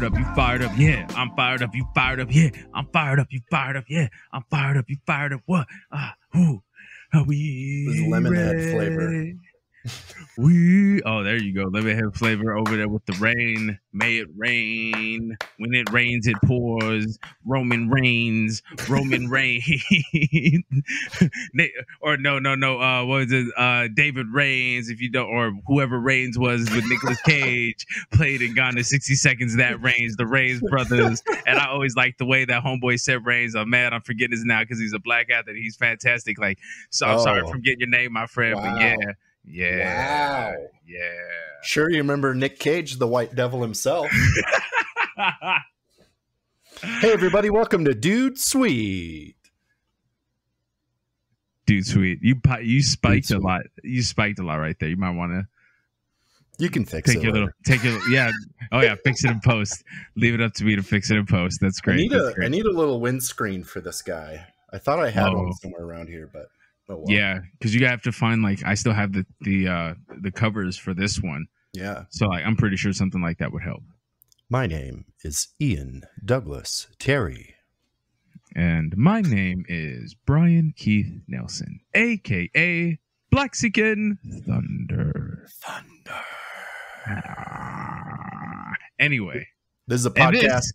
Fired up. You fired up. Yeah. I'm fired up. You fired up. Yeah. I'm fired up. You fired up. Yeah. I'm fired up. You fired up. What? Ah, who? Are we? This lemonade flavor. We oh there you go lemonhead flavor over there with the rain. May it rain. When it rains, it pours. Roman reigns. Roman reign. Or no no no. Uh, what was it? Uh, David Reigns. If you don't, or whoever Raines was with Nicolas Cage played in Gone to sixty seconds. That Raines, the Raines brothers. And I always like the way that homeboy said Reigns. I'm mad. I'm forgetting his now because he's a black athlete. He's fantastic. Like so. I'm sorry Oh. for getting your name, my friend. Wow. But yeah. Yeah. Wow. Yeah. Sure, you remember Nick Cage, the White Devil himself. hey, everybody, welcome to Dude Sweet. Dude, sweet. You you spiked Dude, a sweet. lot. You spiked a lot right there. You might want to You can fix it. take it. your little take your yeah. Oh yeah, fix it in post. Leave it up to me to fix it in post. That's I great. need That's a I great. need a little windscreen for this guy. I thought I had Oh. one somewhere around here, but oh well. yeah, because you have to find like I still have the the uh the covers for this one, Yeah. so like I'm pretty sure something like that would help. My name is Ian Douglas Terry. And my name is Brian Keith Nelson, aka Blaxican Thunder. Thunder. Ah. Anyway, This is a And this- podcast.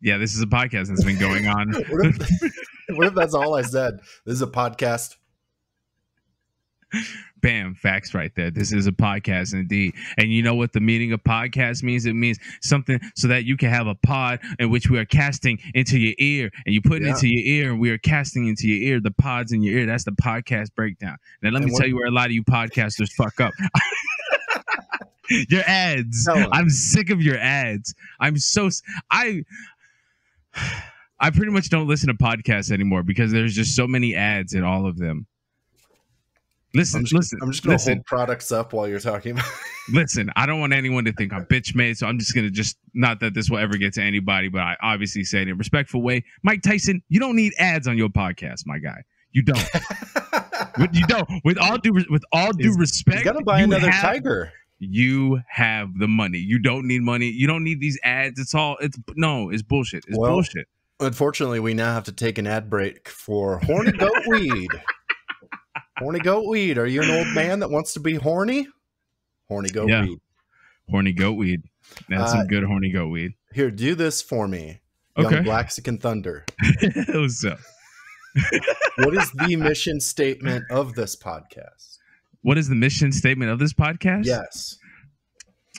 yeah, this is a podcast that's been going on. what, if, what if that's all I said? This is a podcast. Bam, facts right there. This is a podcast indeed. And you know what the meaning of podcast means? It means something so that you can have a pod in which we are casting into your ear and you put it Yeah. into your ear and we are casting into your ear the pods in your ear. That's the podcast breakdown. Now let And me tell you where a lot of you podcasters fuck up. your ads. I'm sick of your ads. I'm so I, I pretty much don't listen to podcasts anymore because there's just so many ads in all of them. Listen, I'm just, listen, I'm just gonna listen, hold products up while you're talking listen. I don't want anyone to think I'm bitch made, so I'm just gonna just not that this will ever get to anybody, but I obviously say it in a respectful way. Mike Tyson, you don't need ads on your podcast, my guy. You don't. With- you don't. With all due with all due He's- respect, You gotta buy you another have- tiger. You have the money. You don't need money. You don't need these ads. It's all. It's no. It's bullshit. It's Well, bullshit. Unfortunately, we now have to take an ad break for horny goat weed. Horny goat weed. Are you an old man that wants to be horny? Horny goat Yeah. weed. Horny goat weed. That's Uh, some good horny goat weed. Here, do this for me. Young Okay. Blaxican Thunder. What's up? What is the mission statement of this podcast? What is the mission statement of this podcast? Yes.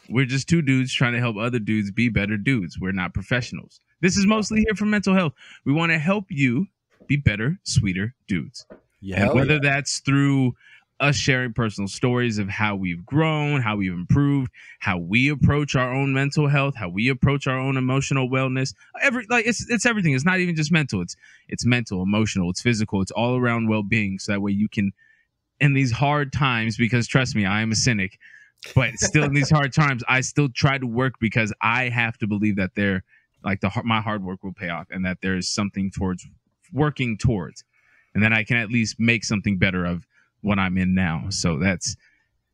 We're just two dudes trying to help other dudes be better dudes. We're not professionals. This is mostly here for mental health. We want to help you be better, sweeter dudes. Yeah. and whether yeah. that's through us sharing personal stories of how we've grown, how we've improved, how we approach our own mental health, how we approach our own emotional wellness. Every like it's it's everything. It's not even just mental. It's it's mental, emotional, it's physical, it's all around well-being. So that way you can in these hard times, because trust me, I am a cynic, but still in these hard times, I still try to work because I have to believe that they're like the my hard work will pay off and that there is something towards working towards and then I can at least make something better of what I'm in now. So that's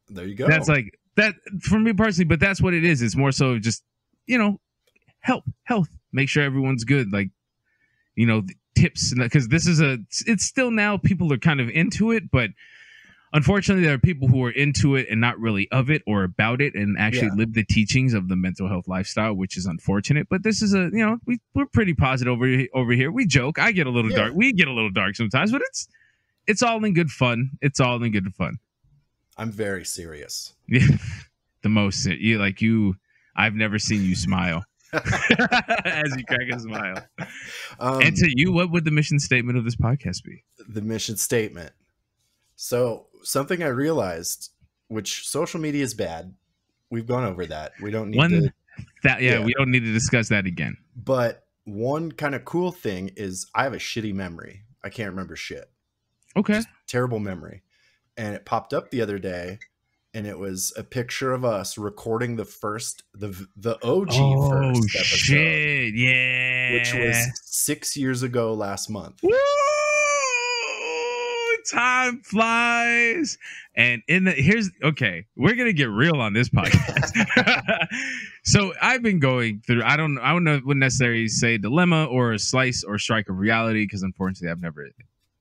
there you go. that's like that for me personally, but that's what it is. It's more so just you know help health, make sure everyone's good. Like you know tips because this is a it's still now people are kind of into it, but unfortunately there are people who are into it and not really of it or about it and actually Yeah. live the teachings of the mental health lifestyle which is unfortunate. But this is a you know we, we're pretty positive over, over here. We joke. I get a little Yeah. dark. We get a little dark sometimes but it's it's all in good fun. It's all in good fun. I'm very serious. yeah the most you like you i've never seen you smile. As you crack a smile. Um, and to you what would the mission statement of this podcast be? The mission statement. So something I realized, which social media is bad. We've gone over that. We don't need One- to that yeah, Yeah. we don't need to discuss that again But one kind of cool thing is I have a shitty memory. I can't remember shit. okay Just terrible memory. And it popped up the other day and it was a picture of us recording the first the the OG oh first episode, shit yeah which was 6 years ago last month. Woo! Time flies. And in the here's okay, we're gonna get real on this podcast. so I've been going through. I don't. I don't know. Wouldn't necessarily say dilemma or a slice or strike of reality because unfortunately I've never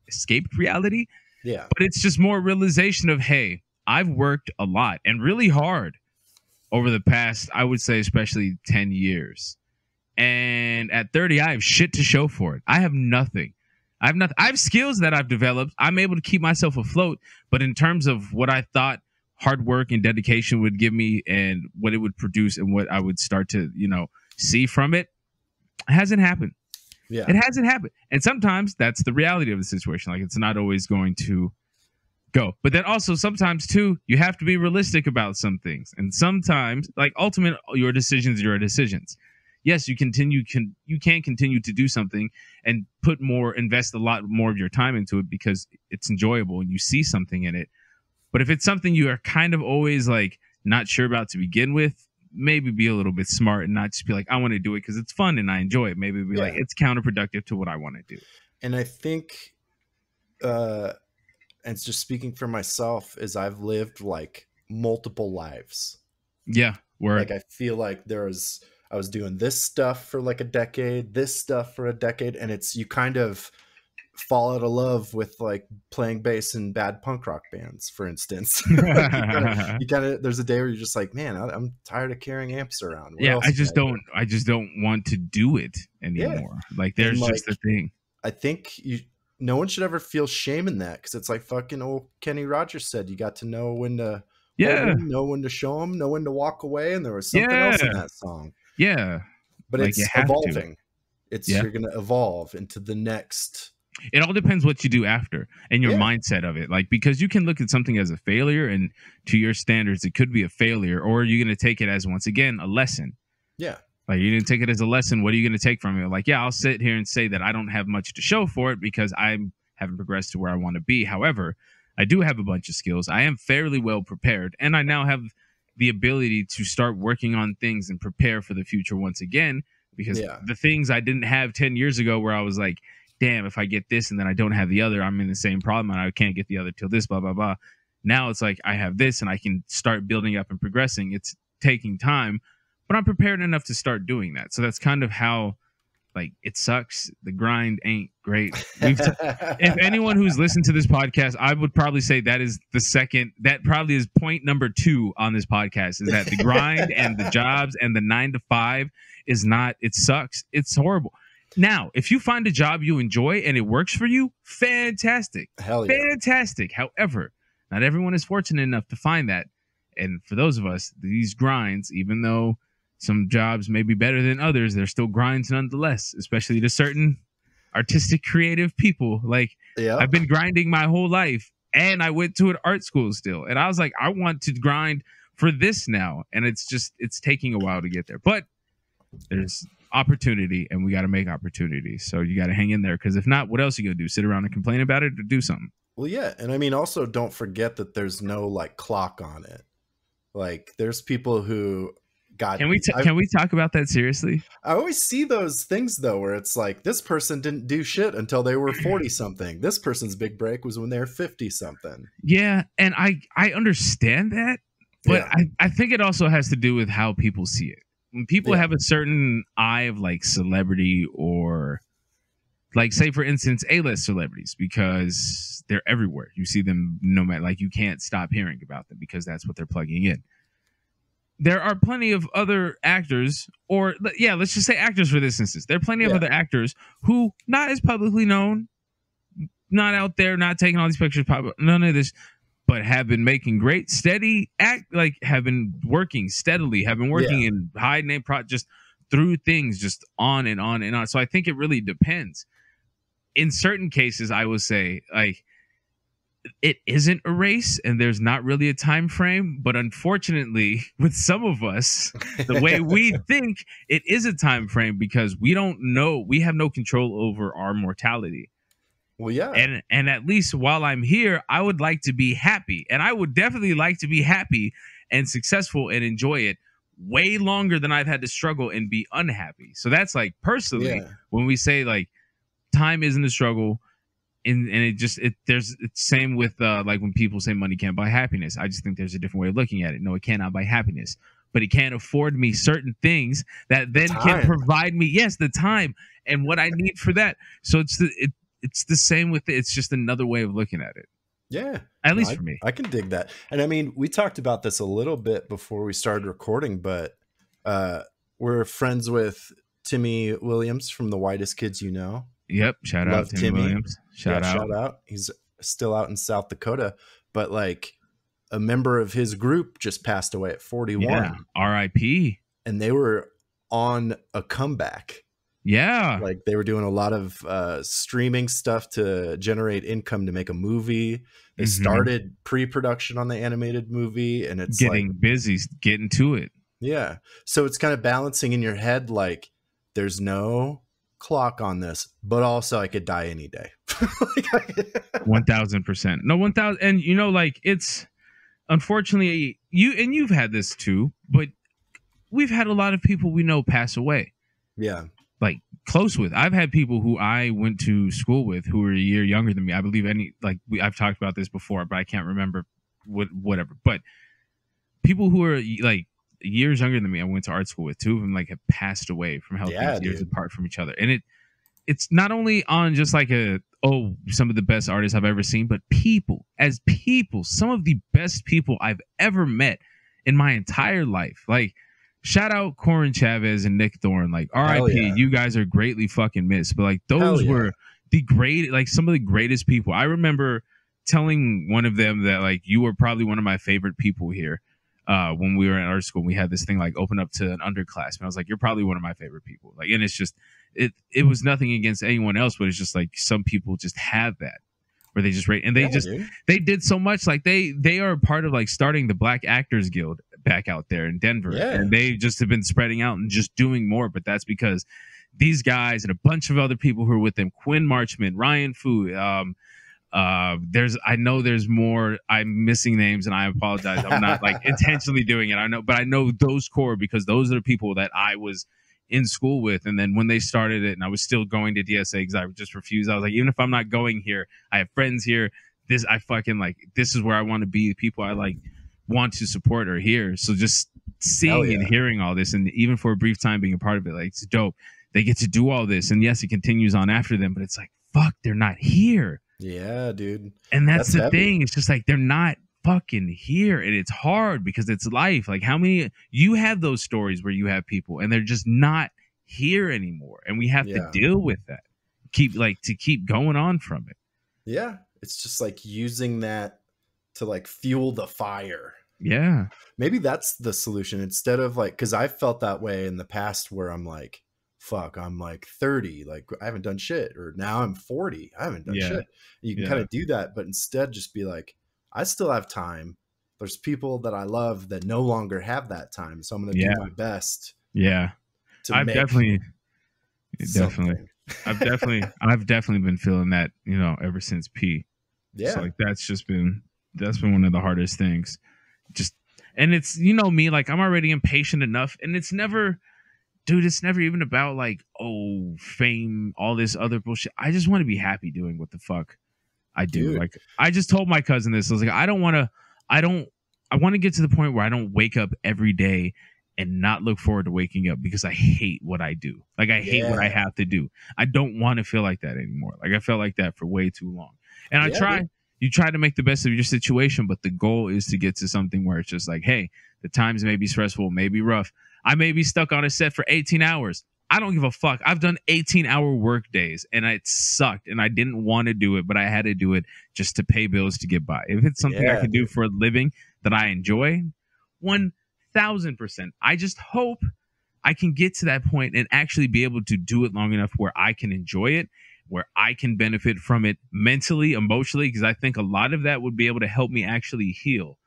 escaped reality. Yeah. But it's just more realization of hey, I've worked a lot and really hard over the past, I would say, especially ten years. And at 30, I have shit to show for it. I have nothing. I have nothing. I have skills that I've developed. I'm able to keep myself afloat. But in terms of what I thought hard work and dedication would give me and what it would produce and what I would start to, you know, see from it, it hasn't happened. Yeah. It hasn't happened. And sometimes that's the reality of the situation. Like it's not always going to go. But then also sometimes too, you have to be realistic about some things. And sometimes, like ultimate your decisions, your decisions yes, you continue can you can continue to do something and put more invest a lot more of your time into it because it's enjoyable and you see something in it. But if it's something you are kind of always like not sure about to begin with, maybe be a little bit smart and not just be like, I want to do it because it's fun and I enjoy it. Maybe be yeah. like, it's counterproductive to what I want to do. And I think, uh, and it's just speaking for myself, is I've lived like multiple lives. Yeah. Where like I feel like there's I was doing this stuff for like a decade, this stuff for a decade, and it's you kind of fall out of love with like playing bass in bad punk rock bands, for instance. you, kind of there's a day where you're just like, man, I, am tired of carrying amps around. What yeah, I just I don't, do? I just don't want to do it anymore. Yeah. Like there's like, just the thing. I think you. No one should ever feel shame in that because it's like fucking old Kenny Rogers said. You got to know when to yeah, know when to show them, know when to walk away, and there was something yeah. else in that song. Yeah. But like it's evolving. To. It's yeah. you're gonna evolve into the next it all depends what you do after and your yeah. mindset of it like because you can look at something as a failure and to your standards it could be a failure or you're going to take it as once again a lesson yeah like you didn't take it as a lesson what are you going to take from it like yeah i'll sit here and say that i don't have much to show for it because i haven't progressed to where i want to be however i do have a bunch of skills i am fairly well prepared and i now have the ability to start working on things and prepare for the future once again because yeah. the things I didn't have 10 years ago where I was like, damn, if I get this and then I don't have the other, I'm in the same problem and I can't get the other till this, blah, blah, blah. Now it's like I have this and I can start building up and progressing. It's taking time, but I'm prepared enough to start doing that. So that's kind of how like it sucks. The grind ain't great. T- if anyone who's listened to this podcast, I would probably say that is the second. That probably is point number two on this podcast is that the grind and the jobs and the nine to five is not. It sucks. It's horrible. Now, if you find a job you enjoy and it works for you, fantastic. Hell yeah. Fantastic. However, not everyone is fortunate enough to find that. And for those of us, these grinds, even though some jobs may be better than others. They're still grinds nonetheless, especially to certain artistic, creative people. Like yeah. I've been grinding my whole life, and I went to an art school still, and I was like, I want to grind for this now, and it's just it's taking a while to get there, but there's opportunity, and we got to make opportunities. So you got to hang in there, because if not, what else are you gonna do? Sit around and complain about it, or do something? Well, yeah, and I mean, also don't forget that there's no like clock on it. Like there's people who God, can we t- can we talk about that seriously? I always see those things though, where it's like this person didn't do shit until they were forty something. This person's big break was when they were fifty something. Yeah, and I I understand that, but yeah. I I think it also has to do with how people see it. When people yeah. have a certain eye of like celebrity or like say for instance a-list celebrities because they're everywhere you see them no matter like you can't stop hearing about them because that's what they're plugging in there are plenty of other actors, or yeah, let's just say actors for this instance. There are plenty of other actors who not as publicly known, not out there, not taking all these pictures, none of this, but have been making great, steady act, like have been working steadily, have been working yeah. in high name pro, just through things, just on and on and on. So I think it really depends. In certain cases, I would say like it isn't a race and there's not really a time frame but unfortunately with some of us the way we think it is a time frame because we don't know we have no control over our mortality. Well yeah. And and at least while i'm here i would like to be happy. And i would definitely like to be happy and successful and enjoy it way longer than i've had to struggle and be unhappy. So that's like personally yeah. when we say like time isn't a struggle and and it just it there's it's same with uh like when people say money can't buy happiness. I just think there's a different way of looking at it. No, it cannot buy happiness, but it can't afford me certain things that then can provide me yes the time and what I need for that. So it's the it, it's the same with it. It's just another way of looking at it. Yeah. At least I, for me. I can dig that. And I mean, we talked about this a little bit before we started recording, but uh, we're friends with Timmy Williams from the Whitest Kids You Know. Yep. Shout out Love Timmy. Williams. Shout Yeah, out. Shout out. He's still out in South Dakota, but like a member of his group just passed away at 41 Yeah. R.I.P. and they were on a comeback. Yeah. Like they were doing a lot of uh, streaming stuff to generate income to make a movie. They Mhm. started pre-production on the animated movie, and it's getting like, busy, getting to it. yeah. So it's kind of balancing in your head, like there's no clock on this, but also I could die any day. One thousand percent. No, one thousand. And you know, like it's unfortunately you and you've had this too, but we've had a lot of people we know pass away. yeah, Like close with. I've had people who I went to school with who were a year younger than me. I believe any like we, I've talked about this before, but I can't remember what whatever. But people who are like years younger than me, I went to art school with. Two of them like have passed away from health Yeah, years apart from each other, and it it's not only on just like a oh some of the best artists I've ever seen, but people as people, some of the best people I've ever met in my entire life. Like shout out Corin Chavez and Nick Thorne. Like R.I.P. yeah. You guys are greatly fucking missed, but like those yeah. were the great like some of the greatest people. I remember telling one of them that like you were probably one of my favorite people here. Uh, when we were in art school, we had this thing like open up to an underclassman. I was like, "You're probably one of my favorite people." Like, and it's just it. It was nothing against anyone else, but it's just like some people just have that where they just rate and they Yeah, just dude. they did so much. Like they they are part of like starting the Black Actors Guild back out there in Denver, Yeah. and they just have been spreading out and just doing more. But that's because these guys and a bunch of other people who are with them, Quinn Marchman, Ryan Fu, um, uh, there's I know there's more. I'm missing names, and I apologize. I'm not like intentionally doing it. I know, but I know those core because those are the people that I was in school with. And then when they started it, and I was still going to DSA because I just refused. I was like, even if I'm not going here, I have friends here. This I fucking like. This is where I want to be. The people I like want to support are here. So just seeing Hell and hearing all this, and even for a brief time being a part of it, like it's dope. They get to do all this, and yes, it continues on after them. But it's like, fuck, they're not here. Yeah, dude. And that's, That's the heavy. thing. It's just like they're not fucking here. And it's hard because it's life. Like how many you have those stories where you have people and they're just not here anymore. And we have Yeah. to deal with that. Keep like to keep going on from it. Yeah, it's just like using that to like fuel the fire. Yeah. Maybe that's the solution instead of like because I felt that way in the past where I'm like, fuck, I'm like 30, like I haven't done shit, or now I'm 40, I haven't done Yeah. shit. You can Yeah. kind of do that, but instead just be like, I still have time. There's people that I love that no longer have that time, so I'm gonna Yeah. do my best Yeah. to I've make definitely eh, definitely. I've definitely I've definitely been feeling that, you know, ever since P. Yeah, So like that's just been that's been one of the hardest things. Just and it's you know me, like I'm already impatient enough, and it's never dude, it's never even about like, oh, fame, all this other bullshit. I just want to be happy doing what the fuck I do. Dude. Like I just told my cousin this. I was like, I don't wanna I don't I want to get to the point where I don't wake up every day and not look forward to waking up because I hate what I do. Like I hate what I have to do. I don't want to feel like that anymore. Like I felt like that for way too long. And I try dude. you try to make the best of your situation, but the goal is to get to something where it's just like, hey, the times may be stressful, may be rough. I may be stuck on a set for 18 hours. I don't give a fuck. I've done 18 hour work days and it sucked and I didn't want to do it, but I had to do it just to pay bills to get by. If it's something I Yeah, can do for a living that I enjoy, 1000%. I just hope I can get to that point and actually be able to do it long enough where I can enjoy it, where I can benefit from it mentally, emotionally, because I think a lot of that would be able to help me actually heal.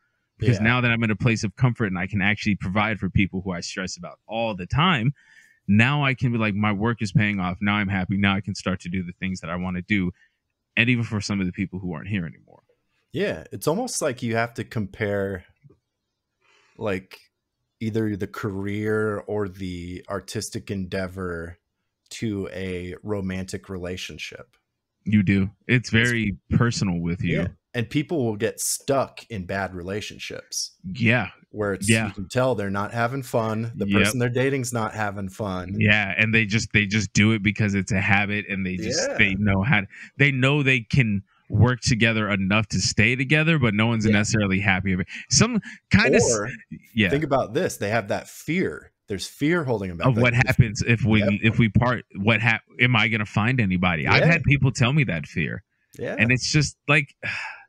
Because Yeah. now that I'm in a place of comfort and I can actually provide for people who I stress about all the time, now I can be like, my work is paying off. Now I'm happy. Now I can start to do the things that I want to do. And even for some of the people who aren't here anymore. Yeah, it's almost like you have to compare like either the career or the artistic endeavor to a romantic relationship. You do. It's very personal with you. Yeah. And people will get stuck in bad relationships Yeah. where it's Yeah. you can tell they're not having fun. The Yep. person they're dating's not having fun. Yeah, and they just they just do it because it's a habit and they just Yeah. they know how they know they can work together enough to stay together, but no one's Yeah. necessarily happy of it. Some kind of yeah think about this: they have that fear. There's fear holding them back. of Like, what happens if we Yep. if we part. What hap- am I going to find anybody? I've had people tell me that fear, Yeah, and it's just like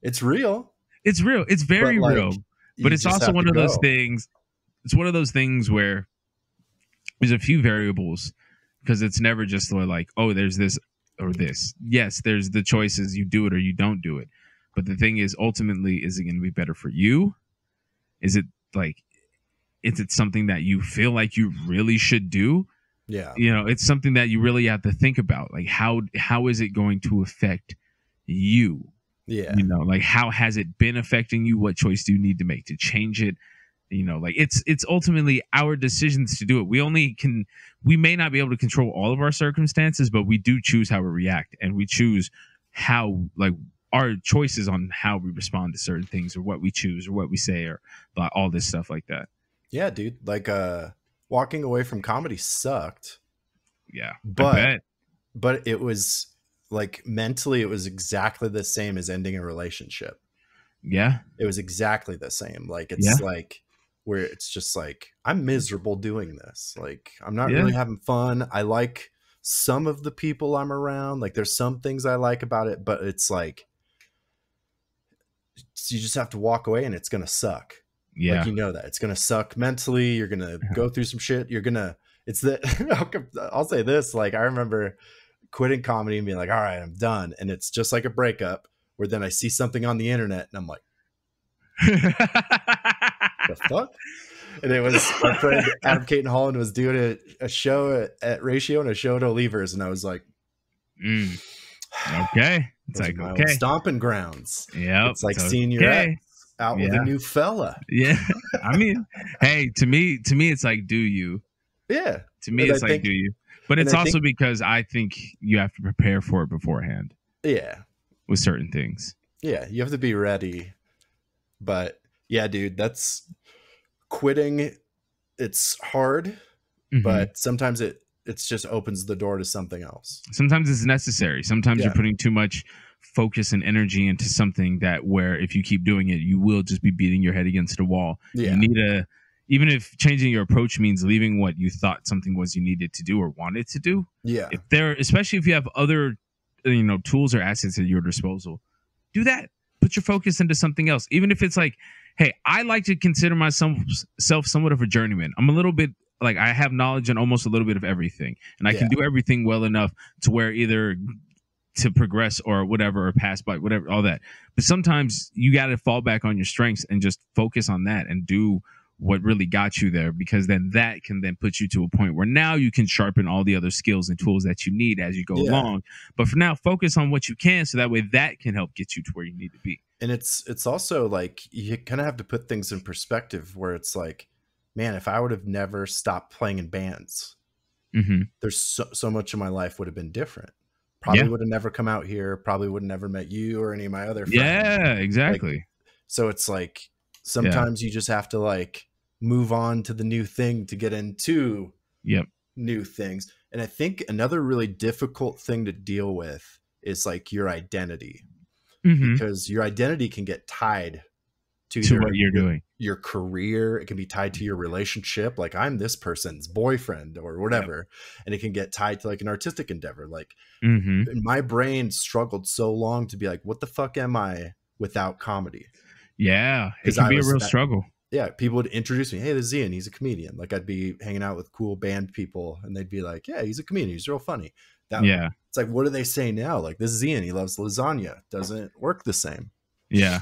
it's real. it's real. It's very like, real. But it's also one of those things it's one of those things where there's a few variables because it's never just like oh there's this or this. Yes there's the choices you do it or you don't do it. But the thing is ultimately is it going to be better for you? Is it like is it something that you feel like you really should do? Yeah, you know it's something that you really have to think about. Like how how is it going to affect you yeah, you know like how has it been affecting you? What choice do you need to make to change it? You know like it's it's ultimately our decisions to do it. We only can we may not be able to control all of our circumstances but we do choose how we react and we choose how like our choices on how we respond to certain things or what we choose or what we say or like, all this stuff like that. Yeah, dude. Like, uh, walking away from comedy sucked, yeah But- but it was like mentally, it was exactly the same as ending a relationship. yeah It was exactly the same. Like, it's like where it's just like I'm miserable doing this. Like, I'm not Yeah. really having fun. I like some of the people I'm around. Like, there's some things I like about it, but it's like you just have to walk away and it's gonna suck. yeah Like you know that it's gonna suck mentally. You're gonna go through some shit. You're gonna. It's the. I'll I'll say this. Like I remember quitting comedy and being like, "All right, I'm done," and it's just like a breakup. Where then I see something on the internet and I'm like, "The fuck." And it was my friend Adam Cayton-Holland was doing a, a show at, at Ratio and a show at Oliver's, and I was like, Mm. okay it's like my okay stomping grounds." yeah It's like seeing your okay. ex out with a new fella. Yeah. I mean, hey, to me, to me, it's like, do you? Yeah, To me, And I it's like, do you? But it's also think- because I think you have to prepare for it beforehand yeah. with certain things. yeah you have to be ready but yeah dude that's quitting it's hard Mhm. but sometimes it it's just opens the door to something else sometimes it's necessary. Sometimes Yeah. you're putting too much focus and energy into something that where if you keep doing it, you will just be beating your head against a wall. yeah You need a, even if changing your approach means leaving what you thought something was you needed to do or wanted to do, yeah. if there especially if you have other you know tools or assets at your disposal do that. Put your focus into something else. Even if it's like hey i like to consider myself somewhat of a journeyman. I'm a little bit like i have knowledge in almost a little bit of everything and i can do everything well enough to where either to progress or whatever or pass by whatever all that. But sometimes you got to fall back on your strengths and just focus on that and do what really got you there because then that can then put you to a point where now you can sharpen all the other skills and tools that you need as you go Yeah. along but for now focus on what you can so that way that can help get you to where you need to be and it's it's also like you kind of have to put things in perspective where it's like man if i would have never stopped playing in bands mm-hmm. there's so, so much of my life would have been different probably Yeah. would have never come out here probably would have never met you or any of my other friends yeah exactly So it's like sometimes you just have to like move on to the new thing to get into Yep. new things. And I think another really difficult thing to deal with is like your identity Mhm. because your identity can get tied to, to either what you're your, doing your career, it can be tied to your relationship, like I'm this person's boyfriend or whatever, and it can get tied to like an artistic endeavor. Like mm-hmm. my brain struggled so long to be like, what the fuck am I without comedy? yeah it can I be a real that- struggle yeah, people would introduce me. Hey, this is Ian. He's a comedian. Like I'd be hanging out with cool band people, and they'd be like, "Yeah, he's a comedian. He's real funny." That, yeah It's like, what do they say now? Like this is Ian. He loves lasagna. Doesn't work the same. yeah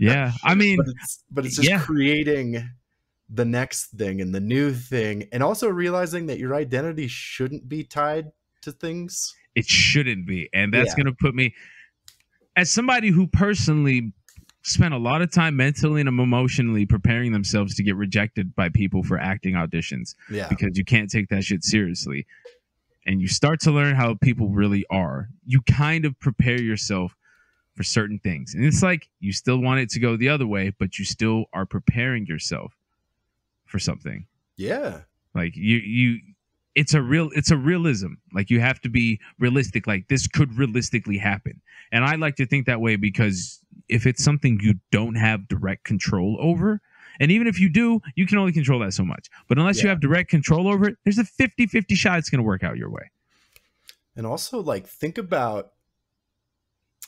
yeah i mean But it's but it's just Yeah. creating the next thing and the new thing, and also realizing that your identity shouldn't be tied to things. it shouldn't be and that's Yeah. going to put me as somebody who personally spent a lot of time mentally and emotionally preparing themselves to get rejected by people for acting auditions Yeah, because you can't take that shit seriously and you start to learn how people really are, you kind of prepare yourself for certain things. And it's like you still want it to go the other way, but you still are preparing yourself for something. Yeah. Like you you it's a real it's a realism. Like you have to be realistic like this could realistically happen. And I like to think that way because if it's something you don't have direct control over, and even if you do, you can only control that so much. But unless you have direct control over it, there's a 50-50 shot it's going to work out your way. And also like think about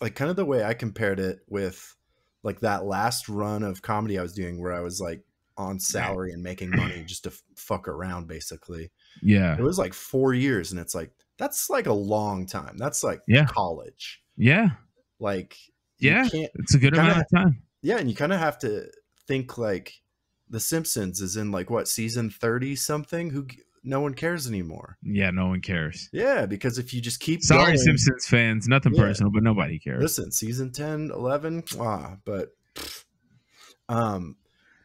like kind of the way I compared it with like that last run of comedy I was doing where I was like on salary and making money just to f- fuck around basically. Yeah. It was like 4 years and it's like that's like a long time. That's like Yeah. college. Yeah. Like Yeah. It's a good Kinda- amount of time. yeah, and you kind of have to think like The Simpsons is in like what season 30 something who no one cares anymore. Yeah, no one cares. Yeah, because if you just keep Sorry, going, Simpsons fans. Nothing Yeah. personal, but nobody cares. listen season 10 11 ah, but um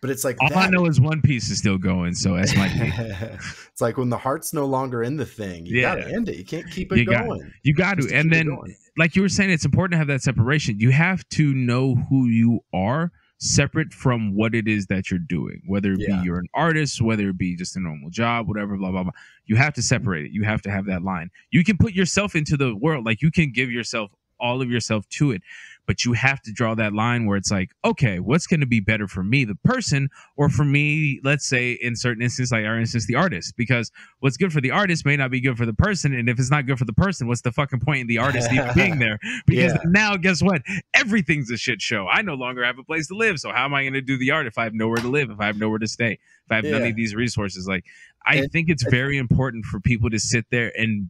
but it's like All I know is One Piece is still going, so that's my it's like when the heart's no longer in the thing you Yeah. gotta end it you can't keep it You got- going You got Just to. to And then, like you were saying, it's important to have that separation. You have to know who you are separate from what it is that you're doing, whether it Yeah. be you're an artist, whether it be just a normal job, whatever, blah, blah, blah. You have to separate it. You have to have that line. You can put yourself into the world, like you can give yourself all of yourself to it, but you have to draw that line where it's like, okay, what's going to be better for me, the person, or for me, let's say in certain instances, like our instance, the artist, because what's good for the artist may not be good for the person. And if it's not good for the person, what's the fucking point in the artist even being there? Because Yeah. now, guess what? Everything's a shit show. I no longer have a place to live. So how am I going to do the art if I have nowhere to live, if I have nowhere to stay, if I have none of these resources? Like, I think it's very important for people to sit there and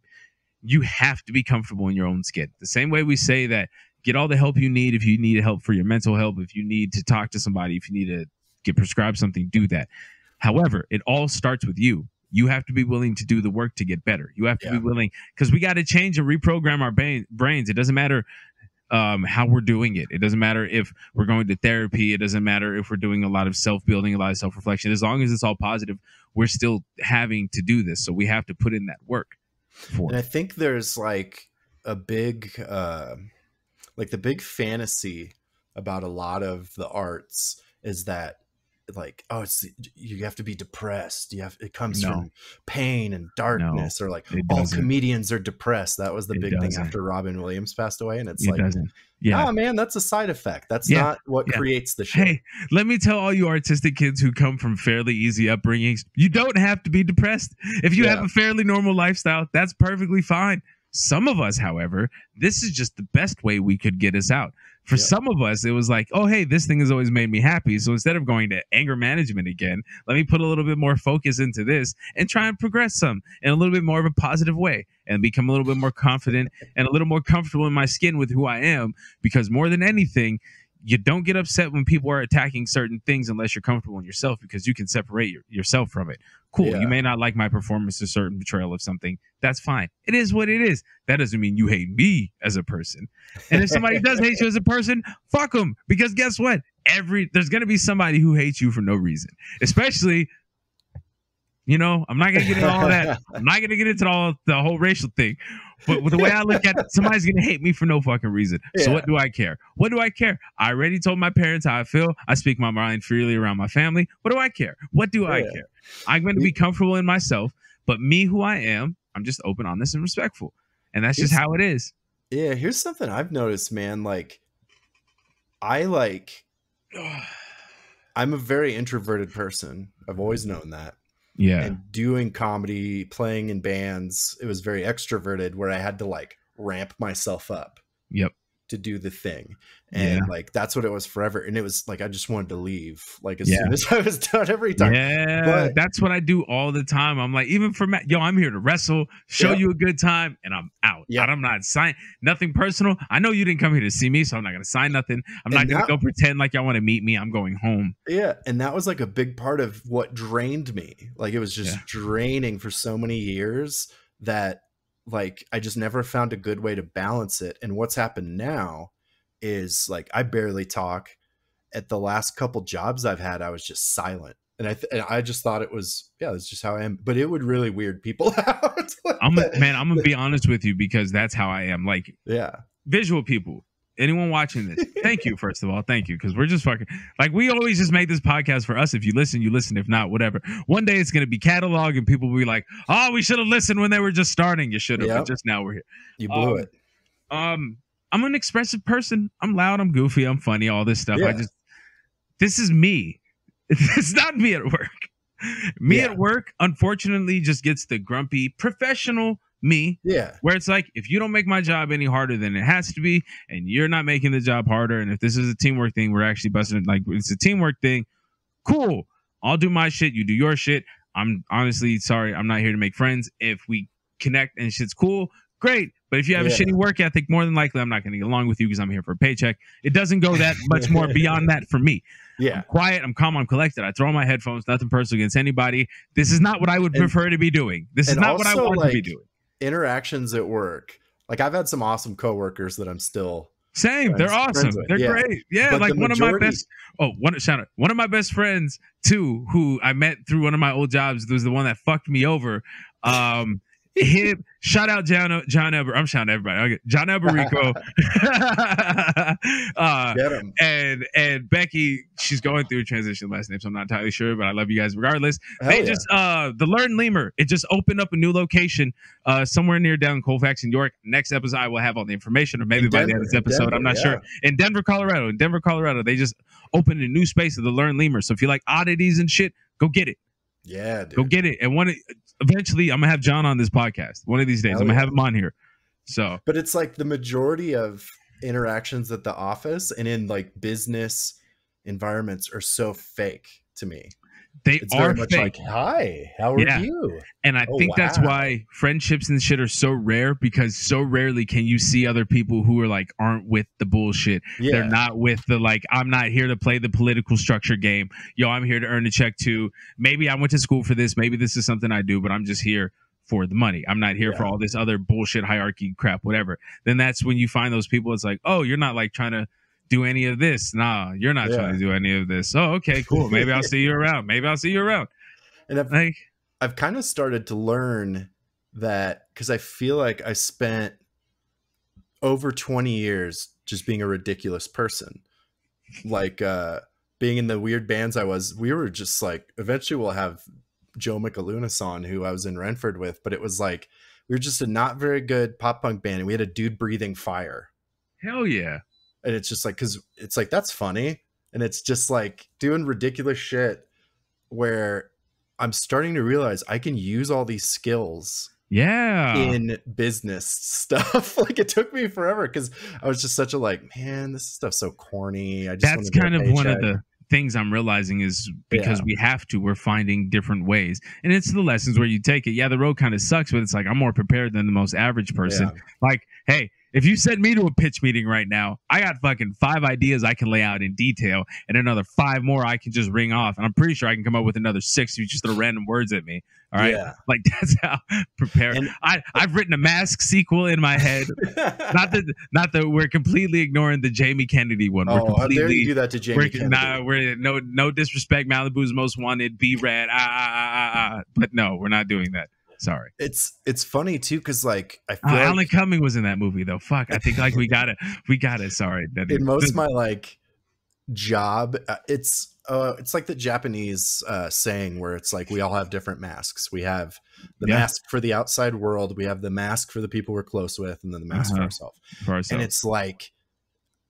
you have to be comfortable in your own skin. The same way we say that get all the help you need if you need help for your mental health, if you need to talk to somebody, if you need to get prescribed something, do that. However, it all starts with you. You have to be willing to do the work to get better. You have to Yeah. be willing because we got to change and reprogram our brain, brains. It doesn't matter um, how we're doing it. It doesn't matter if we're going to therapy. It doesn't matter if we're doing a lot of self building, a lot of self reflection. As long as it's all positive, we're still having to do this. So we have to put in that work for and i think there's like a big uh like the big fantasy about a lot of the arts is that like oh it's you have to be depressed you have it comes No. from pain and darkness or like all doesn't. comedians are depressed that was the It big thing doesn't. after robin williams passed away and it's It like doesn't. Yeah. ah man that's a side effect that's Yeah. not what Yeah. creates the shit Hey, let me tell all you artistic kids who come from fairly easy upbringings, you don't have to be depressed. If you have a fairly normal lifestyle, that's perfectly fine. Some of us, however, this is just the best way we could get us out. For Yeah. some of us, it was like, oh, hey, this thing has always made me happy. So instead of going to anger management again, let me put a little bit more focus into this and try and progress some in a little bit more of a positive way and become a little bit more confident and a little more comfortable in my skin with who I am. Because more than anything, you don't get upset when people are attacking certain things unless you're comfortable in yourself because you can separate your, yourself from it. Cool. Yeah. You may not like my performance or certain betrayal of something. That's fine. It is what it is. That doesn't mean you hate me as a person. And if somebody does hate you as a person, fuck them. Because guess what? Every there's gonna be somebody who hates you for no reason. Especially, you know, I'm not gonna get into all that. I'm not gonna get into all the whole racial thing. But with the way I look at it, somebody's gonna hate me for no fucking reason. So what do I care? What do I care? I already told my parents how I feel. I speak my mind freely around my family. What do I care? What do I care? I'm going to be comfortable in myself, but me who I am, I'm just open, honest, and respectful. And that's just how it is. yeah here's something i've noticed man like i like i'm a very introverted person i've always known that Yeah. and doing comedy, playing in bands, it was very extroverted where I had to like ramp myself up Yep. To do the thing. And Yeah. like that's what it was forever. And it was like I just wanted to leave like as Yeah. soon as I was done every time. Yeah, But- that's what I do all the time. I'm like, even for Matt, yo, I'm here to wrestle, show Yep. you a good time, and I'm out. Yep. And I'm not sign nothing personal. I know you didn't come here to see me, so I'm not gonna sign nothing. I'm not And gonna that- go pretend like y'all want to meet me. I'm going home. Yeah. And that was like a big part of what drained me. Like it was just Yeah. draining for so many years that like I just never found a good way to balance it. And what's happened now is like I barely talk. At the last couple jobs I've had, I was just silent. and I th- and I just thought it was yeah, that's just how I am. But it would really weird people out. I'm a, man. I'm gonna be honest with you because that's how I am. Like yeah, visual people. Anyone watching this, thank you first of all, thank you because we're just fucking like we always just make this podcast for us. If you listen, you listen. If not, whatever. One day it's gonna be catalog and people will be like, "Oh, we should have listened when they were just starting. You should have." Yep. But just now we're here. you blew Um, it. Um, I'm an expressive person. I'm loud. I'm goofy. I'm funny. All this stuff. I just this is me. It's not me at work. Me Yeah. at work, unfortunately, just gets the grumpy professional me Yeah, where it's like if you don't make my job any harder than it has to be and you're not making the job harder and if this is a teamwork thing we're actually busting it like it's a teamwork thing cool. I'll do my shit you do your shit. I'm honestly sorry i'm not here to make friends. If we connect and shit's cool great. But if you have a shitty work ethic more than likely i'm not going to get along with you because i'm here for a paycheck. It doesn't go that much more beyond that for me. Yeah. I'm quiet i'm calm i'm collected. I throw on my headphones nothing personal against anybody. This is not what i would And- prefer to be doing. This is not what i also, want to be doing Interactions at work. Like I've had some awesome coworkers that I'm still. Same. They're awesome. They're yeah. great. Yeah, But like one of my best. Oh, one shout out. One of my best friends too, who I met through one of my old jobs. Was the one that fucked me over. Um, him. Shout out John John Eber. I'm shouting out everybody. Okay. John Eberico. uh, Get 'em. and and Becky, she's going through a transition last name, so I'm not entirely sure, but I love you guys regardless. Hell they yeah. just uh the Learn Lemur. It just opened up a new location uh somewhere near down Colfax in York. Next episode I will have all the information, or maybe In by the end of this episode. Denver, I'm not yeah. sure. In Denver, Colorado. In Denver, Colorado, they just opened a new space of the Learn Lemur. So if you like oddities and shit, go get it. Yeah, dude. Go get it. And one eventually I'm gonna have John on this podcast. One of these days. I'm gonna yeah. have him on here. So but it's like the majority of interactions at the office and in like business environments are so fake to me. They It's are much fake. like, "Hi, how are Yeah. you?" And I Oh, think that's why friendships and shit are so rare because so rarely can you see other people who are like aren't with the bullshit. Yeah, They're not with the like, I'm not here to play the political structure game. Yo, I'm here to earn a check too. Maybe I went to school for this. Maybe this is something I do, but I'm just here for the money. I'm not here for all this other bullshit hierarchy crap, whatever. Then that's when you find those people. It's like, oh, you're not like trying to do any of this. Nah, you're not Yeah. trying to do any of this. Oh, okay, cool. Maybe I'll see you around. Maybe I'll see you around. and I've Like, I've kind of started to learn that because I feel like I spent over 20 years just being a ridiculous person. Like uh being in the weird bands I was, we were just like eventually we'll have Joe Michalunas on who I was in Renford with, but it was like we were just a not very good pop punk band and we had a dude breathing fire. hell yeah. And it's just like cuz it's like that's funny and it's just like doing ridiculous shit where I'm starting to realize I can use all these skills Yeah. in business stuff. like it took me forever because I was just such a like, man, this stuff's so corny. I just That's wanna get a kind of one of the things I'm realizing is because Yeah. we have to, we're finding different ways. And it's the lessons where you take it. Yeah, the road kind of sucks, but it's like I'm more prepared than the most average person. Yeah. Like, hey, if you send me to a pitch meeting right now, I got fucking five ideas I can lay out in detail and another five more I can just ring off. And I'm pretty sure I can come up with another six if you just throw random words at me. All right. Yeah. Like that's how prepared. And- I, I've written a mask sequel in my head. not that not that we're completely ignoring the Jamie Kennedy one. We're oh, how dare completely you do that to Jamie we're, Kennedy? nah, we're no no disrespect. Malibu's most wanted. B rad. Ah, ah, ah, ah, ah. But no, we're not doing that. Sorry. It's it's funny too because like I feel like Alan Cumming was in that movie though. Fuck. I think like we got it. we got it. Sorry. That in most of my like job, uh, it's uh it's like the Japanese uh saying where it's like we all have different masks. We have the Yeah. mask for the outside world, we have the mask for the people we're close with, and then the mask for Uh-huh. ourselves. for and it's like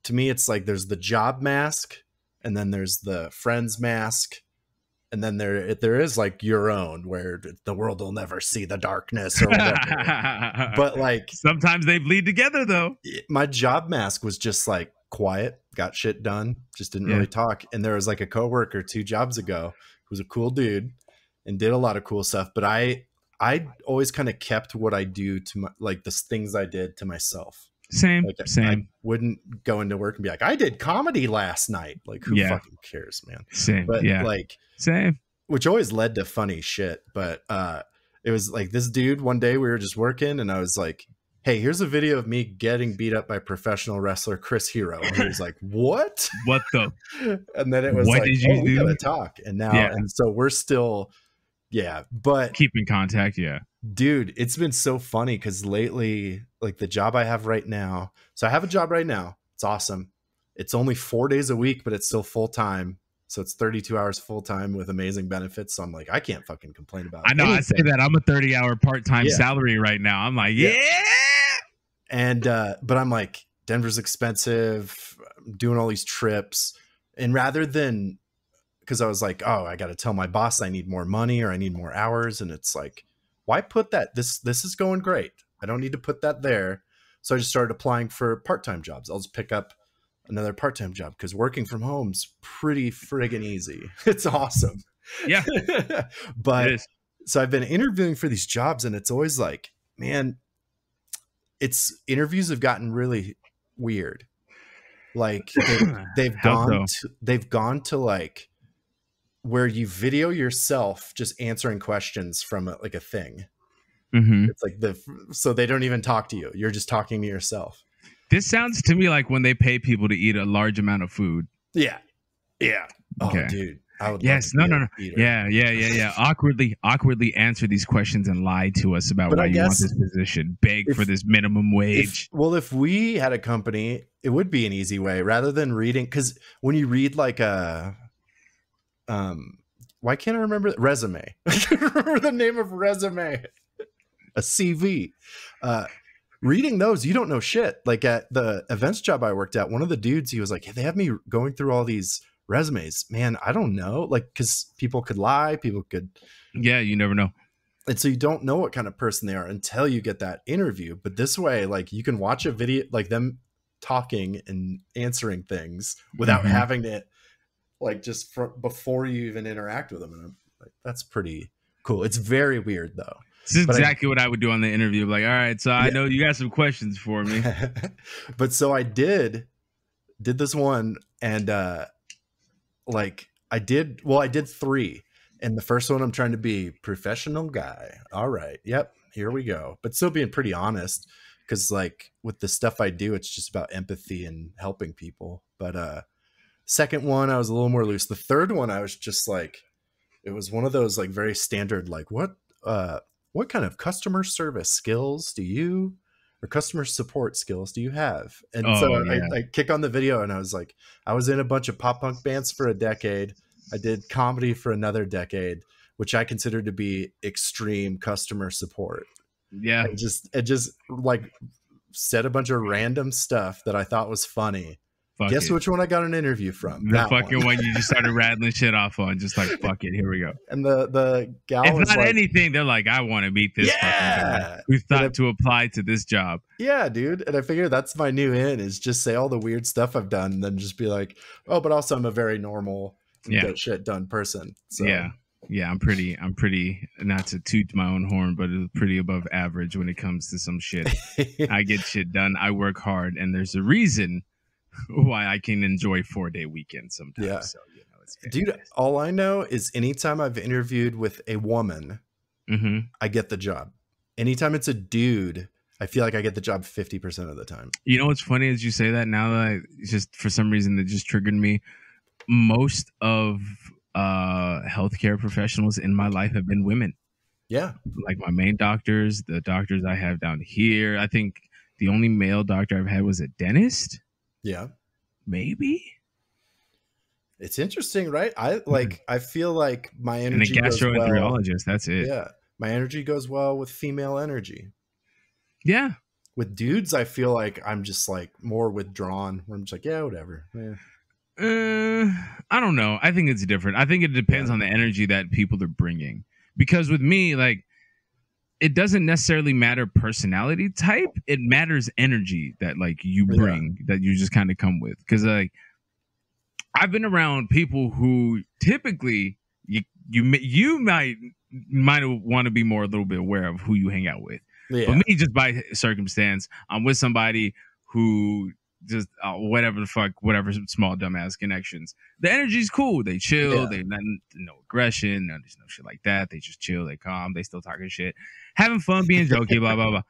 to me it's like there's the job mask and then there's the friends mask and then there there is like your own where the world will never see the darkness or whatever but like sometimes they bleed together though. my job mask was just like quiet got shit done just didn't Yeah. really talk and there was like a coworker two jobs ago who was a cool dude and did a lot of cool stuff but i i always kind of kept what i do to my like the things i did to myself Same. like I wouldn't go into work and be like, I did comedy last night. Like who Yeah. fucking cares, man? Same. But yeah. like same. which always led to funny shit. But uh it was like this dude one day we were just working and I was like, hey, here's a video of me getting beat up by professional wrestler Chris Hero. And he was like, what? What the? and then it was What like, did you oh, we do? gotta talk. And now, Yeah. and so we're still, yeah. But Keep in contact. Yeah. dude, it's been so funny because lately, like the job I have right now. So I have a job right now. It's awesome. It's only four days a week, but it's still full time. So it's 32 hours full time with amazing benefits. So I'm like, I can't fucking complain about it. I know. I say that I'm a 30 hour part time Yeah. salary right now. I'm like, yeah. Yeah. and uh but i'm like denver's expensive I'm doing all these trips and rather than because i was like oh i gotta tell my boss i need more money or i need more hours and it's like why put that? This this is going great. I don't need to put that there. So i just started applying for part-time jobs. I'll just pick up another part-time job because working from home's pretty friggin' easy. It's awesome. Yeah. but so I've been interviewing for these jobs, and it's always like, man, it's interviews have gotten really weird. Like they, they've gone, so? to, they've gone to like where you video yourself just answering questions from a, like a thing. Mhm. It's like the so they don't even talk to you. You're just talking to yourself. This sounds to me like when they pay people to eat a large amount of food. Yeah, yeah. Oh, dude, I would. Yes, no, no, no. Yeah, yeah, yeah, yeah. awkwardly, awkwardly answer these questions and lie to us about But why I you want this position. Beg if- for this minimum If, wage. well, if we had a company, it would be an easy way rather than reading. Because when you read like a, um, why can't I remember resume? I can't remember the name of resume. A CV. Uh, reading those, you don't know shit. Like at the events job I worked at, one of the dudes, he was like, hey, "They have me going through all these resumes, man. I don't know, like, because people could lie, people could." yeah, you never know. and so you don't know what kind of person they are until you get that interview but this way like you can watch a video like them talking and answering things without Mhm. having to like just before you even interact with them and I'm like that's pretty cool it's very weird though This is But I- exactly what I would do on the interview. Like, all right, so I Yeah. know you got some questions for me. but so I did did this one and uh like I did well I did 3 and the first one I'm trying to be professional guy. All right. Yep, here we go. But still being pretty honest cuz like with the stuff I do it's just about empathy and helping people. But uh second one I was a little more loose. The third one I was just like it was one of those like very standard like what uh what kind of customer service skills do you or customer support skills do you have? And so Oh, yeah. I, I kick on the video and I was like, I was in a bunch of pop punk bands for a decade. I did comedy for another decade, which I consider to be extreme customer support. Yeah, I just it just like said a bunch of random stuff that I thought was funny. Fuck Guess it. which one I got an interview from? the That fucking one. one. you just started rattling shit off on, just like fuck it, here we go. And the the gal if not like, anything, they're like, I want to meet this fucking Yeah. guy who thought to apply to this job. Yeah, dude. And I figure that's my new in is just say all the weird stuff I've done and then just be like, oh, but also I'm a very normal Yeah. get shit done person. So Yeah. Yeah, I'm pretty. I'm pretty. Not to toot my own horn, but pretty above average when it comes to some shit. I get shit done. I work hard, and there's a reason why I can enjoy four day weekends sometimes. Yeah. So you know, it's dude, all I know is anytime I've interviewed with a woman, hmm I get the job. Anytime it's a dude, I feel like I get the job 50% of the time. You know what's funny as you say that now that I, just for some reason that just triggered me. Most of uh healthcare professionals in my life have been women. Yeah. Like my main doctors, the doctors I have down here. I think the only male doctor I've had was a dentist, Yeah. maybe. It's interesting, right? I like I feel like my energy. And a goes well. gastroenterologist. That's it. Yeah. My energy goes well with female energy. yeah. With dudes, I feel like I'm just like more withdrawn. Where I'm just like, yeah, whatever. Yeah. Uh, I don't know. I think it's different. I think it depends Yeah. on the energy that people are bringing. Because with me, like, it doesn't necessarily matter personality type. It matters energy that like you Yeah. bring that you just kind of come with. Because like, I've been around people who typically you you you might might want to be more a little bit aware of who you hang out with. Yeah. But me, just by circumstance, I'm with somebody who just uh, whatever the fuck, whatever small dumbass connections. The energy's cool. They chill. Yeah. They nothing, no aggression. No, there's no shit like that. They just chill. They calm. They still talking shit, having fun, being jokey. blah blah blah.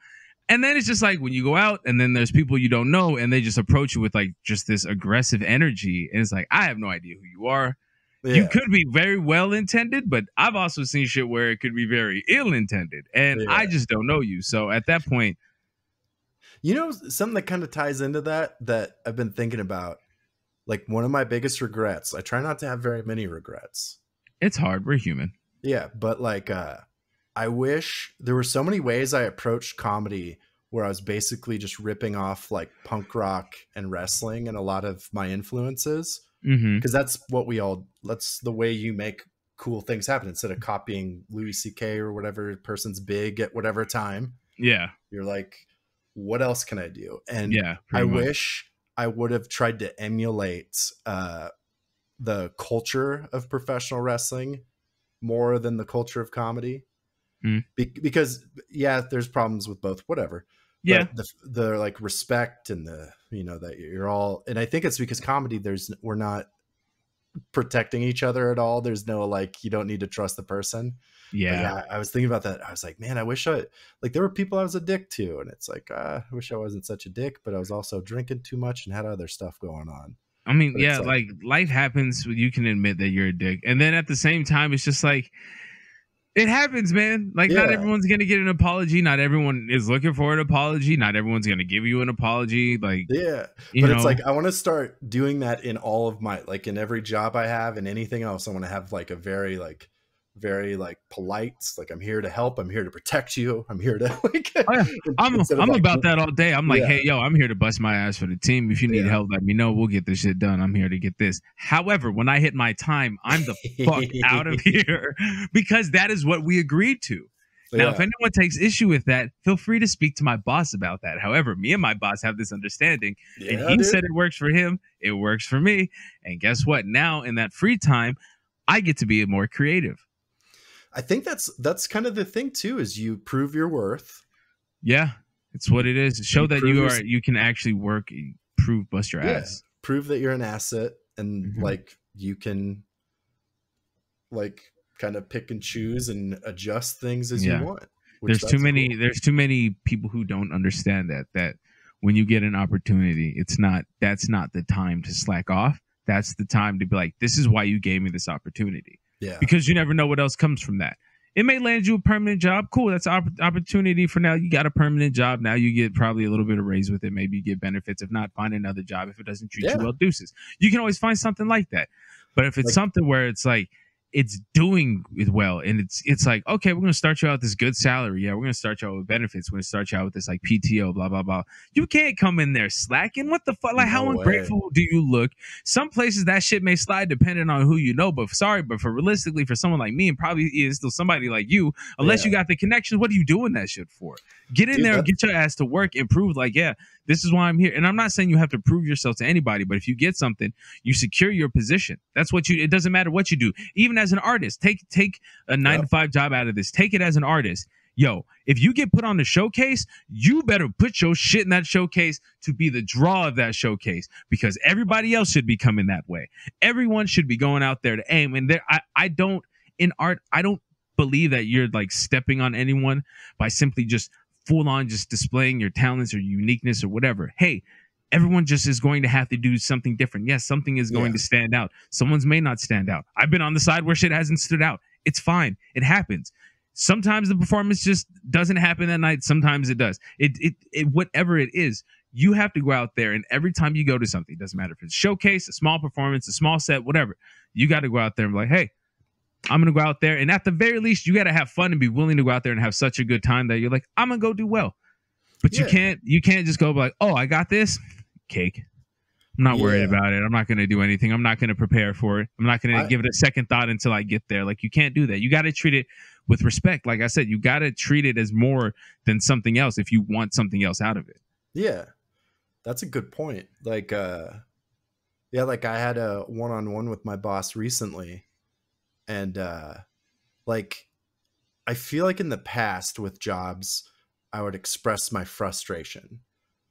And then it's just like when you go out and then there's people you don't know and they just approach you with like just this aggressive energy. And it's like, I have no idea who you are. Yeah. You could be very well intended, but I've also seen shit where it could be very ill intended. And I just don't know you. So at that point, You know, something that kind of ties into that that I've been thinking about. Like one of my biggest regrets. I try not to have very many regrets. it's hard. We're human. Yeah, but like uh I wish there were so many ways I approached comedy where I was basically just ripping off like punk rock and wrestling and a lot of my influences Mm-hmm. because that's what we all that's the way you make cool things happen instead of copying Louis CK or whatever person's big at whatever time. Yeah. You're like what else can I do? And Yeah. I much. wish I would have tried to emulate uh, the culture of professional wrestling more than the culture of comedy. Hmm. Be- because yeah, there's problems with both. Whatever. Yeah. The, the like respect and the you know that you're all and I think it's because comedy there's we're not protecting each other at all. There's no like you don't need to trust the person. Yeah. yeah, I was thinking about that. I was like, man, I wish I like there were people I was a dick to, and it's like, uh, I wish I wasn't such a dick, but I was also drinking too much and had other stuff going on. I mean, But yeah, like- like, life happens. You can admit that you're a dick, and then at the same time, it's just like it happens, man. Like not everyone's gonna get an apology. Not everyone is looking for an apology. Not everyone's gonna give you an apology. Like Yeah, you but know, it's like I want to start doing that in all of my like in every job I have and anything else. I want to have like a very like very like polite like I'm here to help. I'm here to protect you. I'm here to like. Oh. I'm I'm like, about that all day. I'm like, Yeah. hey, yo, I'm here to bust my ass for the team. If you need Yeah. help, let me know. We'll get this shit done. I'm here to get this. However, when I hit my time, I'm the fuck out of here because that is what we agreed to. Now, if anyone takes issue with that, feel free to speak to my boss about that. However, me and my boss have this understanding, and he dude. said it works for him, it works for me. And guess what? Now, in that free time, I get to be more creative. I think that's that's kind of the thing too. Is you prove your worth. Yeah, it's what it is. Show that you are you can actually work, prove, bust your Yeah. ass. prove that you're an asset and Mhm. like you can like kind of pick and choose and adjust things as Yeah. you want There's too many. cool. There's too many people who don't understand that. That when you get an opportunity, it's not. That's not the time to slack off. That's the time to be like, this is why you gave me this opportunity. Yeah because you never know what else comes from that. It may land you a permanent job. Cool. That's an opp- opportunity for now. You got a permanent job. Now you get probably a little bit of raise with it. Maybe you get benefits. If not, find another job. If it doesn't treat Yeah. you well, deuces. You can always find something like that. But if it's Like- something where it's like, it's doing it well. And it's it's like okay we're gonna start you out this good salary. Yeah we're gonna start you out with benefits. We're gonna start you out with this like pto blah blah blah. You can't come in there slacking. What the fuck like how way. ungrateful do you look? Some places that shit may slide depending on who you know but sorry but for realistically for someone like me and probably is still somebody like you unless you got the connections what are you doing that shit for? Get in Dude, there and get your ass to work and prove like yeah this is why i'm here. And i'm not saying you have to prove yourself to anybody but if you get something you secure your position. That's what you it doesn't matter what you do. Even as an artist take take a nine Yep. to five job out of this. Take it as an artist. Yo if you get put on the showcase you better put your shit in that showcase to be the draw of that showcase because everybody else should be coming that way. Everyone should be going out there to aim. And there i, I don't in art i don't believe that you're like stepping on anyone by simply just full on just displaying your talents or uniqueness or whatever. Hey everyone just is going to have to do something different. Yes something is going Yeah. to stand out. Someone's may not stand out. I've been on the side where shit hasn't stood out. It's fine. It happens. Sometimes the performance just doesn't happen that night. Sometimes it does. It, it it whatever it is you have to go out there and every time you go to something doesn't matter if it's a showcase a small performance a small set whatever you got to go out there and be like hey i'm gonna go out there and at the very least you got to have fun and be willing to go out there and have such a good time that you're like i'm gonna go do well. But you can't you can't just go like oh i got this cake. I'm not worried about it. I'm not gonna do anything. I'm not gonna prepare for it. I'm not gonna I- give it a second thought until i get there. Like you can't do that. You got to treat it with respect. Like i said you got to treat it as more than something else if you want something else out of it. Yeah. That's a good point. Like uh yeah like i had a one-on-one with my boss recently and uh like i feel like in the past with jobs i would express my frustration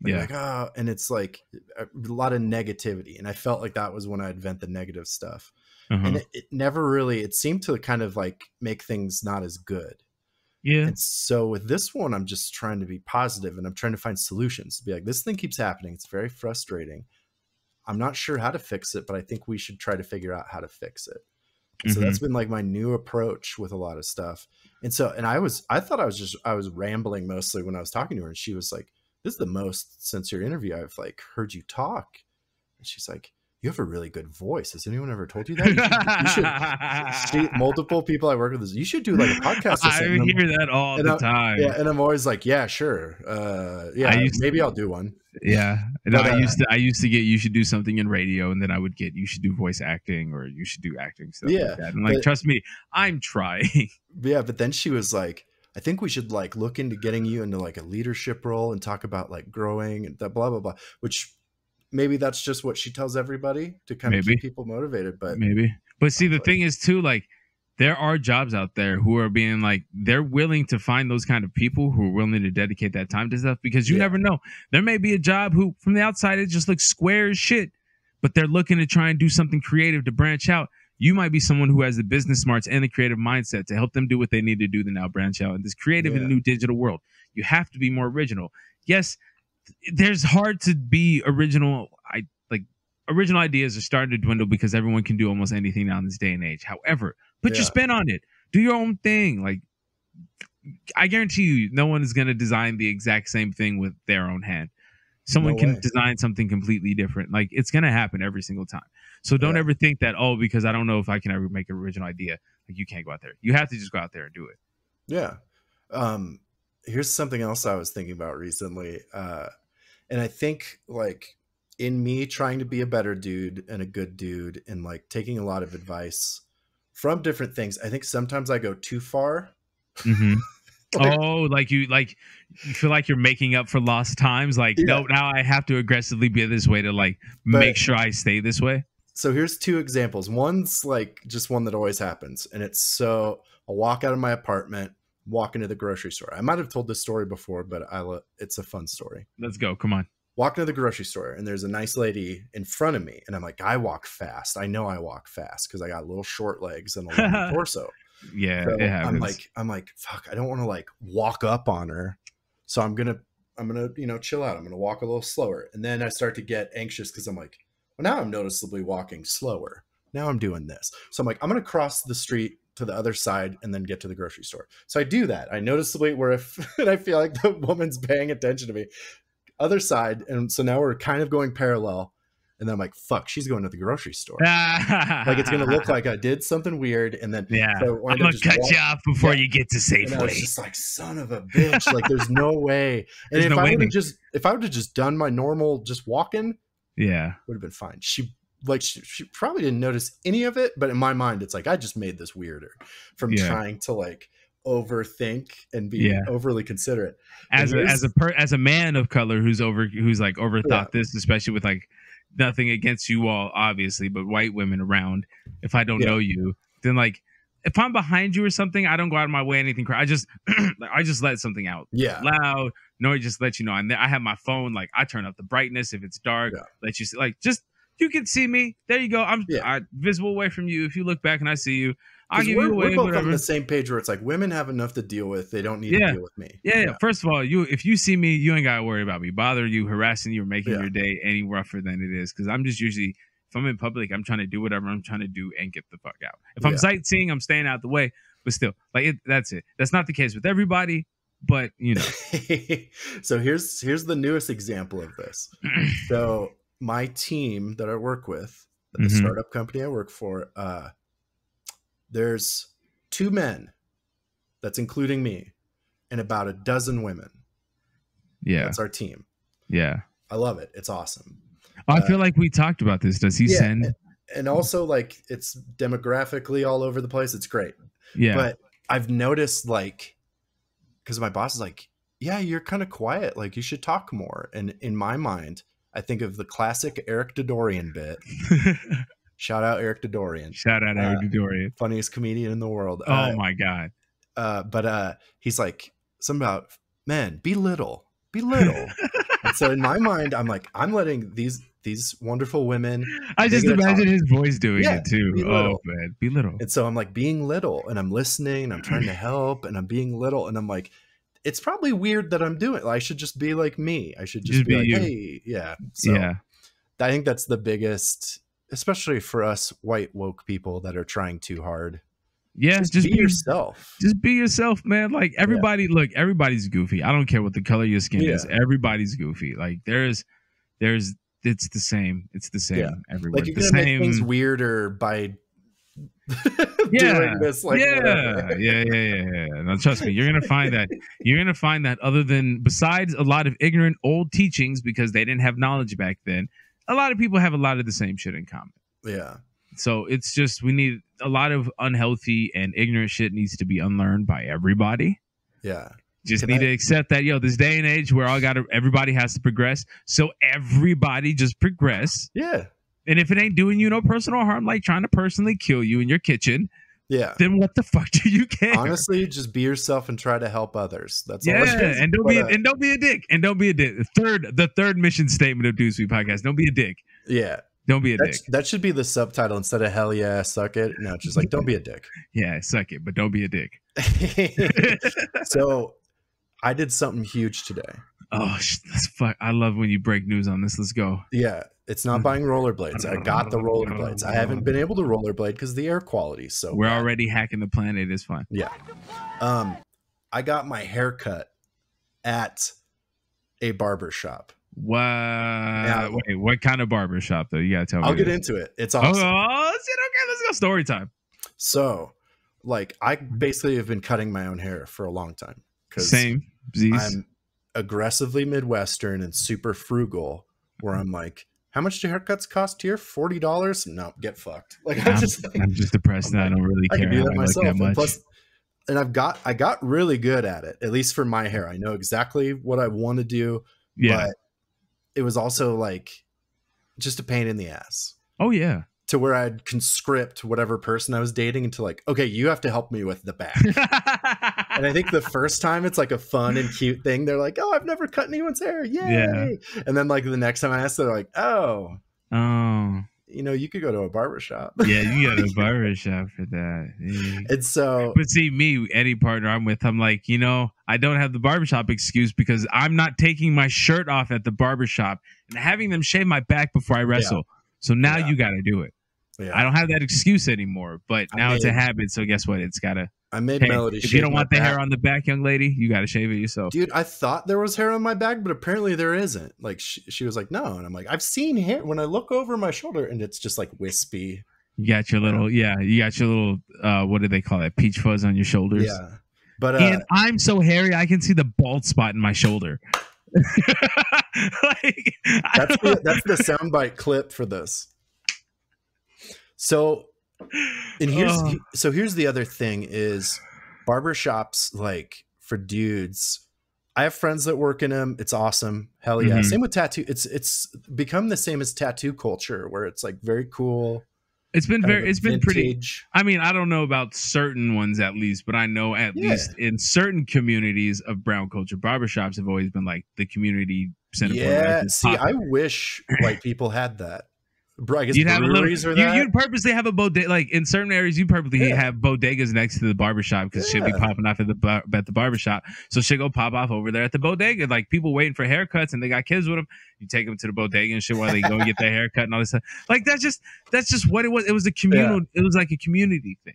I'd Yeah. like oh and it's like a lot of negativity and i felt like that was when i'd vent the negative stuff Uh-huh. and it, it never really it seemed to kind of like make things not as good Yeah. And so with this one, I'm just trying to be positive and I'm trying to find solutions. To be like, this thing keeps happening. It's very frustrating. I'm not sure how to fix it, but I think we should try to figure out how to fix it. And So that's mm-hmm. been like my new approach with a lot of stuff. And so, and I was, I thought I was just, I was rambling mostly when I was talking to her, and she was like, "This is the most since your interview I've like heard you talk." And she's like, "You have a really good voice. Has anyone ever told you that?" You should, you should she, multiple people I work with is you should do like a podcast I. I'm- hear that all the I- time. yeah, and I'm always like, yeah, sure, uh, yeah, used to- maybe I'll do one. Yeah. And But, I uh, used to I used to get you should do something in radio and then I would get you should do voice acting or you should do acting stuff Yeah, like that. And like but- trust me, I'm trying. Yeah, but then she was like, I think we should like look into getting you into like a leadership role and talk about like growing and that blah blah blah. Which maybe that's just what she tells everybody to kind of Maybe. keep people motivated. But Maybe. But see the thing is too like there are jobs out there who are being like they're willing to find those kind of people who are willing to dedicate that time to stuff because you Yeah. never know. There may be a job who from the outside it just looks square as shit, but they're looking to try and do something creative to branch out. You might be someone who has the business smarts and the creative mindset to help them do what they need to do to now branch out in this creative Yeah. and new digital world. You have to be more original. Yes, there's hard to be original. I like original ideas are starting to dwindle because everyone can do almost anything now in this day and age. However, put Yeah. your spin on it. Do your own thing. Like I guarantee you, no one is going to design the exact same thing with their own hand. Someone No can design something completely different. Like it's going to happen every single time. So don't Yeah. ever think that oh because I don't know if I can ever make an original idea. Like you can't go out there. You have to just go out there and do it. yeah, um, here's something else I was thinking about recently, uh, and I think like in me trying to be a better dude and a good dude and like taking a lot of advice from different things. I think sometimes I go too far. Mm-hmm. Like- oh, like you like you feel like you're making up for lost times. Like Yeah. no, now I have to aggressively be this way to like But- make sure I stay this way. so here's two examples. One's like just one that always happens, and it's so I'll walk out of my apartment, walk into the grocery store. I might have told this story before, but I lo- it's a fun story. Let's go. Come on. Walk into the grocery store, and there's a nice lady in front of me, and I'm like, I walk fast. I know I walk fast because I got little short legs and a long torso. Yeah, So it. I'm like, I'm like, fuck, I don't want to like walk up on her. So I'm gonna, I'm gonna, you know, chill out. I'm gonna walk a little slower. And then I start to get anxious because I'm like, well, now I'm noticeably walking slower. Now I'm doing this. So I'm like, I'm gonna cross the street to the other side and then get to the grocery store. So I do that. I noticeably where if and I feel like the woman's paying attention to me. Other side, and so now we're kind of going parallel. And then I'm like, fuck, she's going to the grocery store. like it's gonna look like I did something weird, and then Yeah. so I'm gonna cut walk- you off before Yeah. you get to and I just like, son of a bitch. Like, there's no way. And There's if no I would have just, if I would have just done my normal, just walking, yeah. would have been fine. She, like, she, she probably didn't notice any of it, but in my mind, it's like I just made this weirder from Yeah. trying to like overthink and be Yeah. overly considerate. As a as a per, as a man of color who's over who's like overthought Yeah. this, especially with like nothing against you all, obviously, but white women around. If I don't know you, then like if I'm behind you or something, I don't go out of my way anything. I just I just let something out. Yeah, loud. No, just let you know. And I have my phone, like I turn up the brightness if it's dark. Let you see, like just you can see me. There you go. I'm Yeah. I, visible away from you. If you look back and I see you, 'Cause give we're, you we're both on the same page where it's like women have enough to deal with; they don't need Yeah. to deal with me. Yeah, yeah. First of all, you if you see me, you ain't gotta worry about me bothering you, harassing you, or making your day any rougher than it is. Because I'm just usually if I'm in public, I'm trying to do whatever I'm trying to do and get the fuck out. If I'm sightseeing, I'm staying out the way. But still, like it, that's it. That's not the case with everybody. But you know, so here's here's the newest example of this. So my team that I work with, the Mhm. startup company I work for, uh, there's two men, that's including me, and about a dozen women. yeah, That's our team. yeah. I love it. It's awesome. I Uh, feel like we talked about this. Does he yeah, send? And also, like, it's demographically all over the place. It's great. Yeah, But I've noticed, like, because my boss is like, yeah, you're kind of quiet. Like, you should talk more. And in my mind, I think of the classic Eric Dodorian bit. Shout out Eric Dodorian, shout out Uh, Eric Dorian. funniest comedian in the world. Oh Uh, my god. uh, but uh, he's like, something about, man, be little, be little. and so in my mind, I'm like, I'm letting these these wonderful women. I just imagine his voice doing Yeah, it too. Oh man, be little. And so I'm like being little and I'm listening and I'm trying to help and I'm being little and I'm like, it's probably weird that I'm doing. I should just be like me. I should just, be, be like, hey, yeah. So yeah, I think that's the biggest, especially for us white woke people that are trying too hard. yeah. just, Just, be, be yourself. Just be yourself, man. Like everybody, look, everybody's goofy. I don't care what the color of your skin is. Everybody's goofy. Like there's, there's, it's the same. It's the same Yeah. everywhere. Like you're the gonna same. make things weirder by yeah, this. Like yeah, yeah, yeah, yeah, yeah. Now, trust me, you're gonna find that. You're gonna find that other than besides a lot of ignorant old teachings because they didn't have knowledge back then. A lot of people have a lot of the same shit in common. yeah. So it's just we need a lot of unhealthy and ignorant shit needs to be unlearned by everybody. Yeah. Just Can need I- to accept that yo, this day and age where all got everybody has to progress. So everybody just progress. Yeah. And if it ain't doing you no personal harm, like trying to personally kill you in your kitchen, Yeah. then what the fuck do you care? Honestly, just be yourself and try to help others. That's all. yeah, and don't be uh, and don't be a dick. And don't be a dick. Third, the third mission statement of Dude Sweet Podcast: Don't be a dick. yeah. Don't be a That's, dick. that should be the subtitle instead of hell yeah, suck it. No, it's just like don't be a dick. Yeah, suck it, but don't be a dick. so I did something huge today. Oh, that's fuck. I love when you break news on this. Let's go. Yeah, it's not buying rollerblades. I got the rollerblades. I haven't been able to rollerblade because the air quality so We're bad. already hacking the planet. It's fine. Yeah. Um, I got my hair cut at a barber shop. What? Wait, what kind of barber shop though? You gotta tell me. I'll get into it. It's Oh, awesome. oh, shit. Okay, let's go. Story time. So, like, I basically have been cutting my own hair for a long time because Same. Z's. I'm aggressively Midwestern and super frugal. Where I'm like, how much do haircuts cost here? Forty dollars? No, get fucked. Like, I'm I'm, just like, I'm just depressed now. I don't really I care can do that I myself. that And plus, and I've got I got really good at it, at least for my hair. I know exactly what I want to do, yeah. but it was also like just a pain in the ass. oh yeah. To where I'd conscript whatever person I was dating into like, okay, you have to help me with the back. and I think the first time it's like a fun and cute thing. They're like, "Oh, I've never cut anyone's hair, yay!" And then like the next time I ask, they're like, "Oh, oh you know, you could go to a barber shop." yeah. You got a barber shop for that. Yeah. and so, But see, me, any partner I'm with, I'm like, you know, I don't have the barbershop excuse because I'm not taking my shirt off at the barbershop and having them shave my back before I wrestle. So now Yeah. you got to do it. yeah, I don't have that excuse anymore, but now it's a habit. So guess what? It's got to. I made Hey, Melody. if you don't want the back. hair on the back, young lady, you got to shave it yourself. Dude, I thought there was hair on my back, but apparently there isn't. Like she, she was like, "No," and I'm like, "I've seen hair when I look over my shoulder, and it's just like wispy." You got your little, yeah, you got your little, uh, what do they call that? Peach fuzz on your shoulders. Yeah, but uh, and I'm so hairy, I can see the bald spot in my shoulder. like, that's the, that's the soundbite clip for this. So, and here's Oh. so here's the other thing is barbershops like for dudes. I have friends that work in them. It's awesome. Hell yeah. Mhm. Same with tattoo. It's it's become the same as tattoo culture where it's like very cool. It's been very, it's been pretty. I mean, I don't know about certain ones at least, but I know at Yeah. least in certain communities of brown culture, barbershops have always been like the community center. Yeah. See, I wish white people had that. Bro, I guess You'd have a little, you, you'd purposely have a bodega, like in certain areas, you purposely Yeah. have bodegas next to the barbershop because shit be popping off at the bar, at the barbershop. So shit go pop off over there at the bodega. Like people waiting for haircuts and they got kids with them. You take them to the bodega and shit while they go get their haircut and all this stuff. Like that's just that's just what it was. It was a communal. It was like a community thing.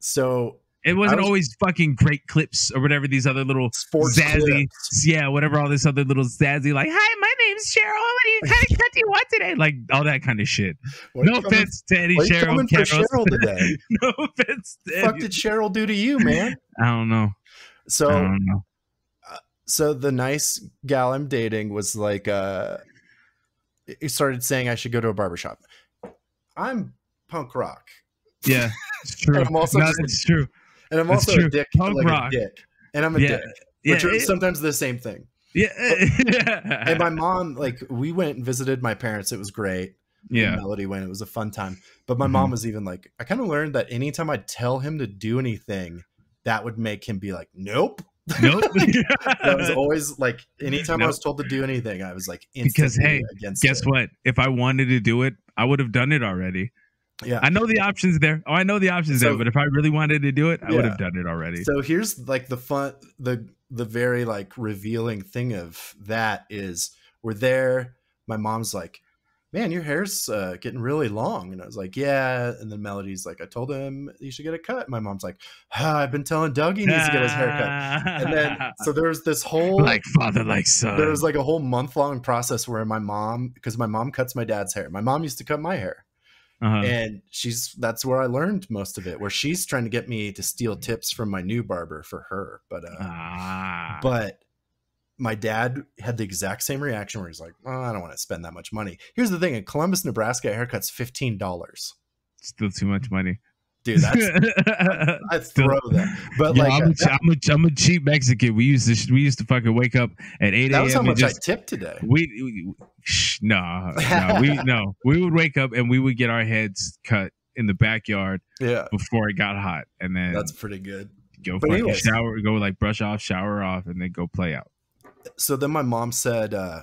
so It wasn't was- always fucking great clips or whatever these other little sports zazzy, clips. yeah, whatever all this other little zazzy like, hi, my name's Cheryl. What do you kind of cut do you want today? Like all that kind of shit. You no coming- offense to any Cheryl. coming Cheryl today? no offense. To fuck did Cheryl do to you, man? I don't know. So don't know. so the nice gal I'm dating was like uh he started saying I should go to a barbershop. I'm punk rock. Yeah, it's true. I'm also no, just- it's true. And I'm That's also true. a dick Punk like rock. a dick. And I'm a Yeah. dick. Yeah, Which are it- sometimes the same thing. yeah, And my mom, like, we went and visited my parents. It was great. Yeah. Melody went. It was a fun time. But my Mhm. mom was even like, I kind of learned that anytime I tell him to do anything, that would make him be like, Nope. Nope. That was always like anytime I was told to do anything, I was like Because, hey, Guess it. what? If I wanted to do it, I would have done it already. Yeah. I know the options there. Oh, I know the options So- there. But if I really wanted to do it, I would have done it already. So here's like the fun the the very like revealing thing of that is we're there. My mom's like, Man, your hair's uh, getting really long. And I was like, Yeah. And then Melody's like, I told him you should get a cut. My mom's like, ah, I've been telling Doug he needs to get his hair cut. And then so there was this whole like father, like son. there was like a whole month long process where my mom because my mom cuts my dad's hair. My mom used to cut my hair. Uh-huh. and she's that's where I learned most of it. Where she's trying to get me to steal tips from my new barber for her, but uh, ah. but my dad had the exact same reaction where he's like, oh, I don't want to spend that much money. Here's the thing: in Columbus, Nebraska, a haircut's fifteen dollars. still too much money. Dude, that's I throw that. But Yo, like I'm, a, that, I'm, a, I'm a cheap Mexican. We used to we used to fucking wake up at 8 that a.m. was how much just I tipped today. we, we shh, no, no, we no, we would wake up and we would get our heads cut in the backyard Yeah, before it got hot, and then that's pretty good. go but fucking shower, go like brush off, shower off, and then go play out. so then my mom said uh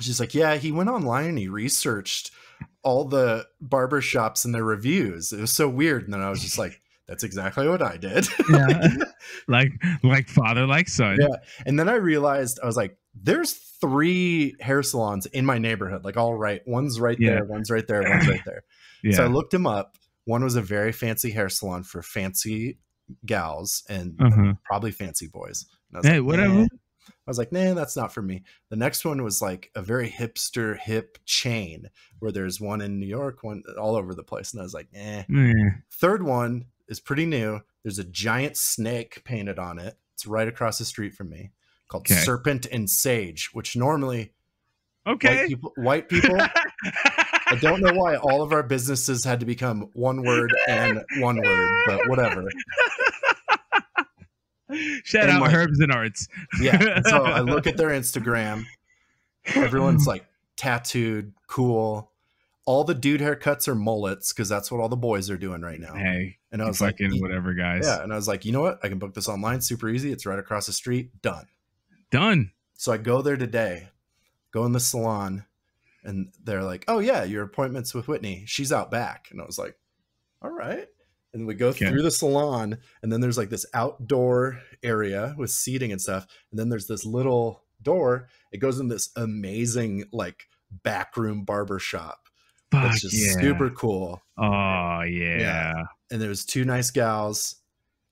she's like yeah he went online and he researched all the barber shops and their reviews it was so weird and then i was just like that's exactly what i did Yeah. Like like father, like son. Yeah. and then i realized i was like there's three hair salons in my neighborhood like all right one's right Yeah. there one's right there one's right there Yeah. so i looked him up one was a very fancy hair salon for fancy gals and Uh-huh. probably fancy boys and I was Hey, like, whatever. I was like, nah, that's not for me. The next one was like a very hipster hip chain where there's one in New York, one all over the place. And I was like, eh. Eh. Third one is pretty new. There's a giant snake painted on it. It's right across the street from me called Okay. Serpent and Sage, which normally white Okay. people, white people I don't know why all of our businesses had to become one word and one word, but whatever. Shout And out like- Herbs and Arts. Yeah. So I look at their Instagram. Everyone's like tattooed, cool. All the dude haircuts are mullets because that's what all the boys are doing right now. Hey, And I was like, fucking whatever, guys. yeah. And I was like, you know what? I can book this online, super easy. It's right across the street. Done. Done. So I go there today, go in the salon, and they're like, "Oh yeah, your appointment's with Whitney. She's out back." And I was like, "All right." And we go Okay. through the salon, and then there's like this outdoor area with seating and stuff, and then there's this little door. It goes in this amazing like backroom barber shop. Fuck That's just yeah. super cool. Oh yeah. And there was two nice gals,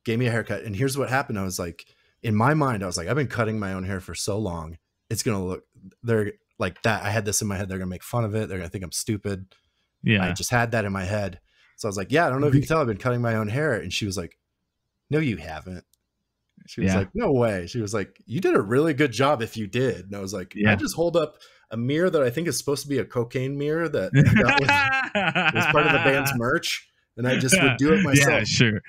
gave me a haircut. And here's what happened. I was like, in my mind, I was like, I've been cutting my own hair for so long. It's gonna look they're like that. I had this in my head. They're gonna make fun of it. They're gonna think I'm stupid. Yeah. I just had that in my head. So I was like, Yeah, I don't know if you can tell I've been cutting my own hair. And she was like, No, you haven't. She was Yeah. like, No way. She was like, You did a really good job if you did. And I was like, Yeah. I just hold up a mirror that I think is supposed to be a cocaine mirror that, that was, was part of the band's merch. And I just would do it myself. Yeah, sure.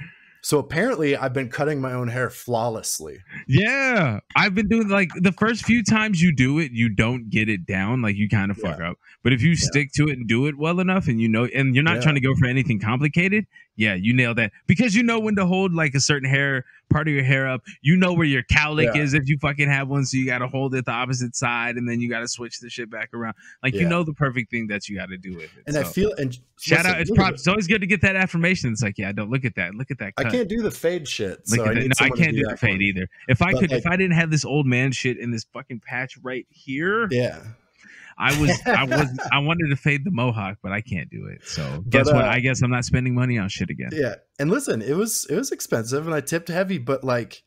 So apparently, I've been cutting my own hair flawlessly. Yeah, I've been doing like the first few times you do it, you don't get it down, like you kind of fuck up. But if you stick to it and do it well enough, and you know, and you're not Yeah. trying to go for anything complicated, yeah, you nail that because you know when to hold like a certain hair part of your hair up. You know where your cowlick Yeah. is if you fucking have one, so you got to hold it the opposite side, and then you got to switch the shit back around. Like you know the perfect thing that you got to do with it. And I feel and shout listen, out, it's props. It's always good to get that affirmation. It's like, yeah, don't look at that. Look at that. it. I can't do the fade shit. So I, at that. need No, I can't do the fade either. If I But, could, like- if I didn't have this old man shit in this fucking patch right here, Yeah. I was, I was, I wanted to fade the mohawk, but I can't do it. So guess what? uh, I guess I'm not spending money on shit again. Yeah. And listen, it was it was expensive and I tipped heavy, but like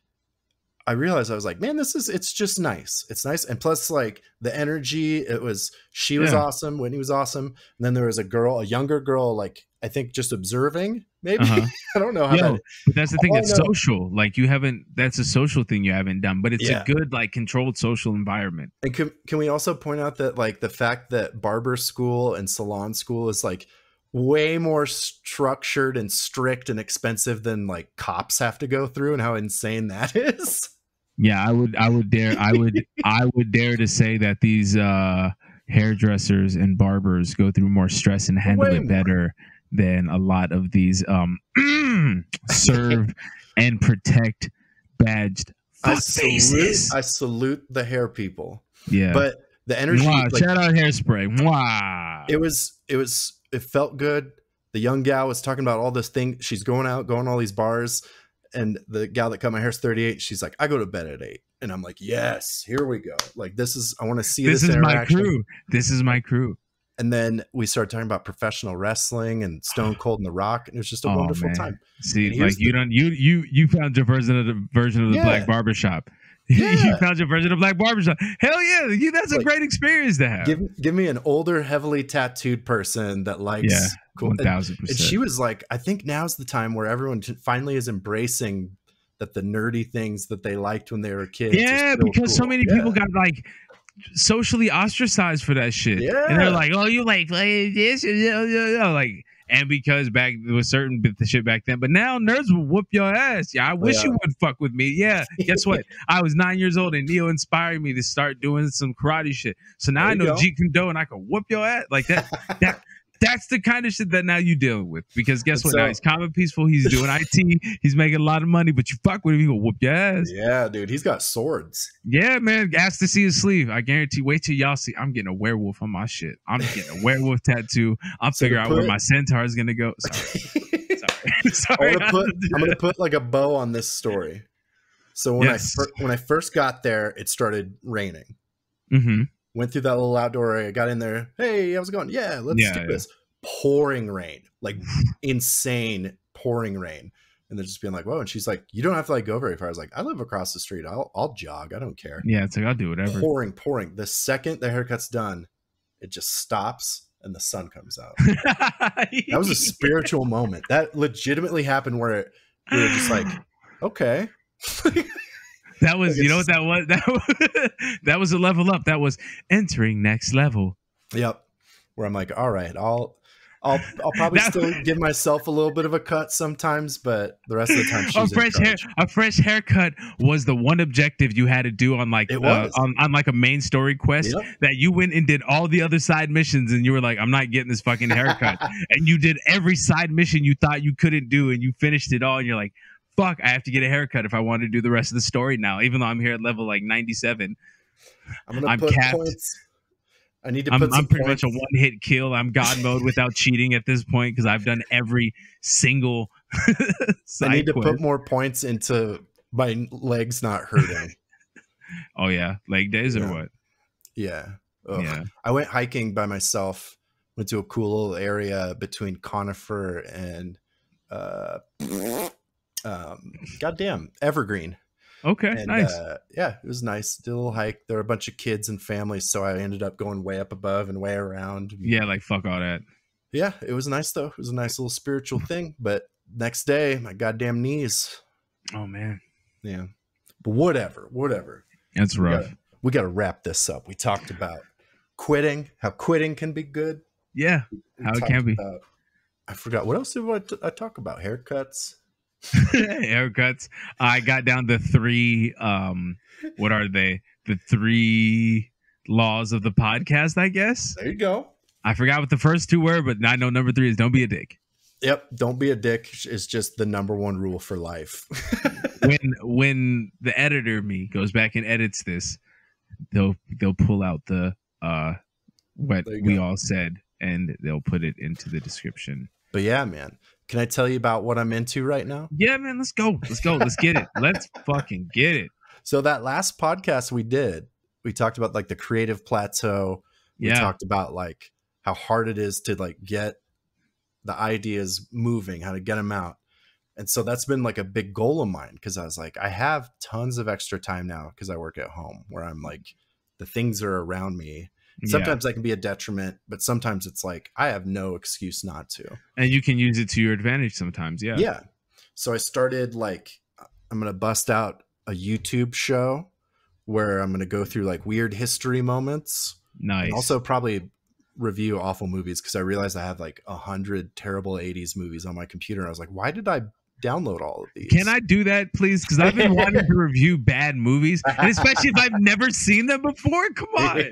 I realized I was like, man, this is it's just nice. It's nice. And plus like the energy, it was she was Yeah. awesome, Whitney was awesome. And then there was a girl, a younger girl, like I think just observing, maybe. Uh-huh. I don't know how Yo, that but that's the thing. It's social. Like you haven't. That's a social thing you haven't done. But it's Yeah. a good, like, controlled social environment. And can, can we also point out that like the fact that barber school and salon school is like way more structured and strict and expensive than like cops have to go through and how insane that is. Yeah, I would. I would dare. I would. I would dare to say that these uh hairdressers and barbers go through more stress and handle Way it more. better than a lot of these um serve and protect badged. I salute, faces. I salute the hair people. yeah. But the energy, Mwah, like, shout out hairspray. Mwah. it was, it was, it felt good. The young gal was talking about all this thing. She's going out, going to all these bars, and the gal that cut my hair is 38. She's like, I go to bed at eight, and I'm like, yes, here we go. Like this is, I want to see this this, is my crew. This is my crew. And then we started talking about professional wrestling and Stone Cold and The Rock, and it was just a Oh, wonderful man. time. See, like you don't you you you found your version of the version of the Yeah. Black Barbershop. you found your version of Black Barbershop. Hell yeah, you, that's a great experience to have. Give give me an older, heavily tattooed person that likes Yeah, cool. And, thousand and percent. she was like, I think now's the time where everyone finally is embracing that the nerdy things that they liked when they were kids. Yeah, because so many Yeah. people got like socially ostracized for that shit. And Yeah. they're like, oh, you like play this? Yeah, yeah, yeah. Like, and because back there was certain bit the shit back then, but now nerds will whoop your ass. Yeah, I oh, wish Yeah. you would fuck with me. Yeah, guess what? I was nine years old and Neo inspired me to start doing some karate shit. So now There I know go. Jeet Kune Do and I can whoop your ass like that. that that's the kind of shit that now you're dealing with. Because guess what? now he's calm and peaceful. He's doing IT. He's making a lot of money, but you fuck with him, he will whoop your ass. yeah, dude, he's got swords. Yeah, man. Ask to see his sleeve. I guarantee. Wait till y'all see. I'm getting a werewolf on my shit. I'm getting a werewolf tattoo. I'm So to figuring out where my centaur is gonna go. Sorry, I'm sorry. gonna put I'm gonna put like a bow on this story. So when Yes. I fir- when I first got there, it started raining. hmm Went through that little outdoor area, got in there. Hey, how's it going? Yeah, let's Yeah, do yeah. this. Pouring rain, like insane pouring rain. And they're just being like, whoa. And she's like, you don't have to like go very far. I was like, I live across the street. I'll I'll jog. I don't care. Yeah, it's like I'll do whatever. Pouring, pouring. The second the haircut's done, it just stops and the sun comes out. that was a spiritual moment. That legitimately happened where it, we were just like, okay. That was, you know what that was? That was, that was a level up. That was entering next level. Yep. Where I'm like, all right, I'll I'll I'll probably That- still give myself a little bit of a cut sometimes, but the rest of the time she's a fresh hair, a fresh haircut was the one objective you had to do on like It uh, on, on like a main story quest. Yep. that you went and did all the other side missions and you were like, I'm not getting this fucking haircut. and you did every side mission you thought you couldn't do and you finished it all and you're like, fuck, I have to get a haircut if I want to do the rest of the story now, even though I'm here at level like 97. I'm gonna I'm put capped. points. I need to I'm, put some I'm pretty points. much a one hit kill. I'm God mode without cheating at this point because I've done every single I need to quest. put more points into my legs not hurting. oh, yeah. Leg days Yeah. or what? yeah. Ugh. Yeah. I went hiking by myself. Went to a cool little area between Conifer and uh um goddamn Evergreen. Okay. and nice. uh, yeah, it was nice. Did a little hike. There were a bunch of kids and families, so I ended up going way up above and way around. yeah, like fuck all that. yeah, it was nice though. It was a nice little spiritual thing. But next day, my goddamn knees. Oh, man. Yeah, but whatever, whatever. That's We rough. gotta, we got to wrap this up. We talked about quitting, how quitting can be good. Yeah. We How it can be. about- I forgot what else did I talk about? Haircuts. haircuts. I got down to three. Um, what are they? The three laws of the podcast, I guess. There you go. I forgot what the first two were, but I know number three is don't be a dick. Yep. Don't be a dick is just the number one rule for life. When when the editor me goes back and edits this, they'll they'll pull out the uh what we go. all said and they'll put it into the description. but yeah, man. Can I tell you about what I'm into right now? Yeah, man, let's go. Let's go. Let's get it. Let's fucking get it. So that last podcast we did, we talked about like the creative plateau. We Yeah. talked about like how hard it is to like get the ideas moving, how to get them out. And so that's been like a big goal of mine because I was like, I have tons of extra time now because I work at home where I'm like, the things are around me. Yeah. Sometimes that can be a detriment, but sometimes it's like I have no excuse not to. And you can use it to your advantage sometimes. Yeah. Yeah. So I started like I'm gonna bust out a YouTube show where I'm gonna go through like weird history moments. Nice. And also probably review awful movies because I realized I have like a hundred terrible 80s movies on my computer. I was like, why did I download all of these? Can I do that, please? Because I've been wanting to review bad movies, and especially if I've never seen them before. Come on,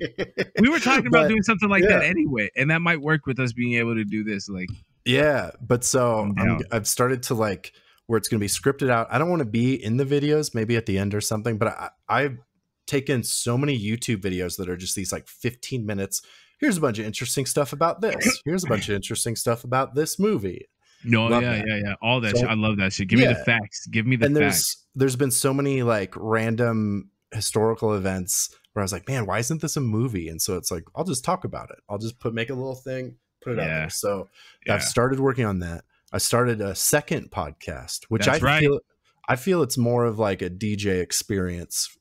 we were talking about But, doing something like that anyway, and that might work with us being able to do this. Like, Yeah, but so um, I'm I'm, down. I've started to like where it's going to be scripted out. I don't want to be in the videos, maybe at the end or something, but I, I've taken so many YouTube videos that are just these like 15 minutes. Here's a bunch of interesting stuff about this. Here's a bunch of interesting stuff about this movie. No, Love yeah, that. yeah, yeah. All that So- shit. I love that shit. Give me the facts. Give me the and facts. there's there's been so many like random historical events where I was like, man, why isn't this a movie? And so it's like, I'll just talk about it. I'll just put make a little thing, put it out there. So Yeah. I've started working on that. I started a second podcast, which That's I right. feel I feel it's more of like a DJ experience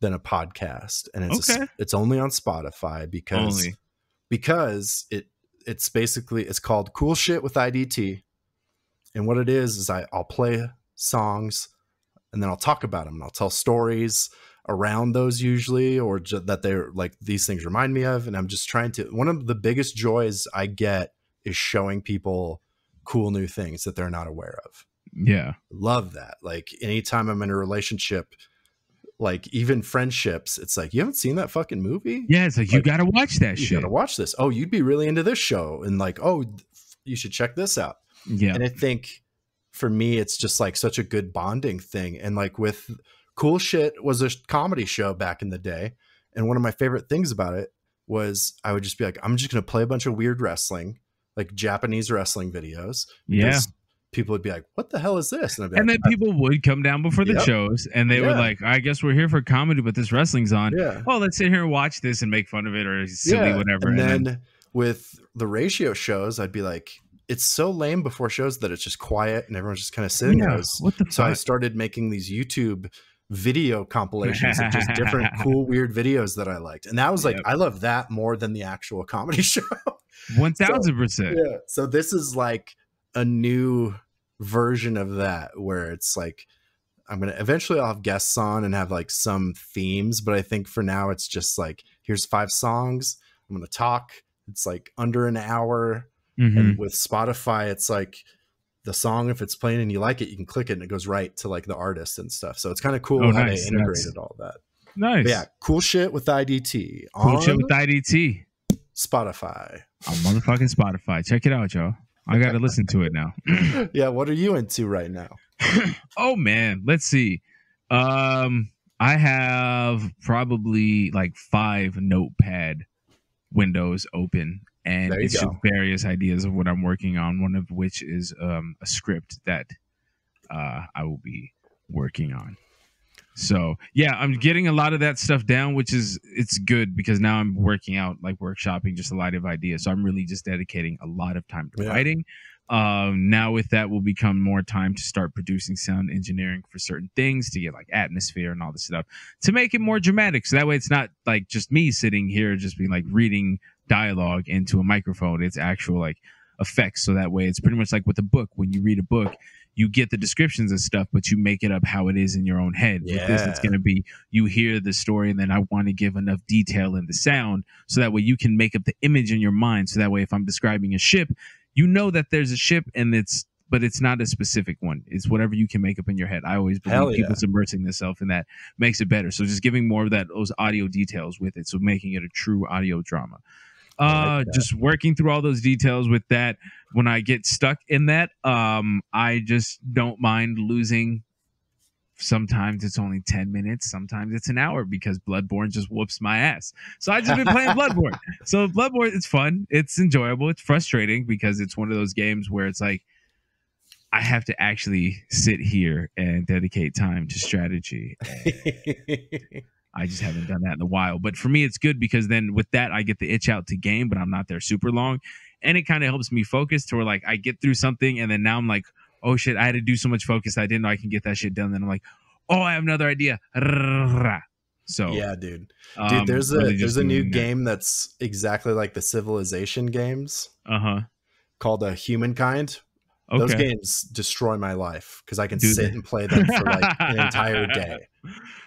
than a podcast, and it's Okay. it's only on Spotify because Only. because it it's basically it's called Cool Shit with IDT, and what it is is I I'll play songs, and then I'll talk about them. And I'll tell stories around those usually, or ju- that they're like these things remind me of, and I'm just trying to. One of the biggest joys I get is showing people cool new things that they're not aware of. Yeah. Love that. Like anytime I'm in a relationship. Like even friendships, it's like you haven't seen that fucking movie. Yeah. It's like, you got to watch that you shit. gotta watch this. Oh, you'd be really into this show, and like, oh, you should check this out. Yeah. And I think for me, it's just like such a good bonding thing. And like with Cool Shit was a comedy show back in the day, and one of my favorite things about it was I would just be like, I'm just gonna play a bunch of weird wrestling, like Japanese wrestling videos. Yeah. People would be like, "What the hell is this?" And I'd be And like, then uh, people would come down before the Yep. shows and they were like, I guess we're here for comedy, but this wrestling's on. "Yeah." Oh, let's sit here and watch this and make fun of it or silly, Yeah, whatever. And And then, with the ratio shows, I'd be like, it's so lame before shows that it's just quiet and everyone's just kind of sitting there. Yeah, what the So I started making these YouTube video compilations of just different cool, weird videos that I liked. And that was like, Yep. I love that more than the actual comedy show. One thousand percent. yeah. So this is like a new version of that where it's like, I'm gonna eventually I'll have guests on and have like some themes, but I think for now it's just like here's five songs. I'm gonna talk. It's like under an hour. Mhm. And with Spotify, it's like the song, if it's playing and you like it, you can click it and it goes right to like the artist and stuff. So it's kind of cool Oh, how nice, they integrated all that. Nice. But yeah, cool shit with IDT Cool shit with IDT Spotify. on motherfucking Spotify. Check it out, y'all. I got to listen to it now. yeah, what are you into right now? oh man, let's see. Um, I have probably like five notepad windows open, and it's just various ideas of what I'm working on. One of which is um, a script that uh, I will be working on. So yeah, I'm getting a lot of that stuff down, which is it's good because now I'm working out like workshopping just a lot of ideas. So I'm really just dedicating a lot of time to Yeah. writing. Um, now with that will become more time to start producing sound engineering for certain things to get like atmosphere and all this stuff to make it more dramatic. So that way it's not like just me sitting here just being like reading dialogue into a microphone. It's actual like effects. So that way it's pretty much like with a book. When you read a book, you get the descriptions and stuff, but you make it up how it is in your own head. With this, it's going to be you hear the story, and then I want to give enough detail in the sound so that way you can make up the image in your mind. So that way, if I'm describing a ship, you know that there's a ship, and it's but it's not a specific one. It's whatever you can make up in your head. I always believe Hell yeah. people submersing themselves in that makes it better. So just giving more of that those audio details with it, so making it a true audio drama. I like Uh, just working through all those details with that. When I get stuck in that, um, I just don't mind losing. Sometimes it's only ten minutes. Sometimes it's an hour because Bloodborne just whoops my ass. So I just been playing Bloodborne. So Bloodborne, it's fun. It's enjoyable. It's frustrating because it's one of those games where it's like I have to actually sit here and dedicate time to strategy. I just haven't done that in a while. But for me, it's good because then with that, I get the itch out to game, but I'm not there super long. And it kind of helps me focus to where like I get through something and then now I'm like, oh shit, I had to do so much focus. I didn't know I can get that shit done. Then I'm like, oh, I have another idea. So yeah, dude. Dude, um, there's a really there's a new that. game that's exactly like the Civilization games Uh-huh. called a Humankind. Those games destroy my life because I can Do sit they? and play them for like an entire day.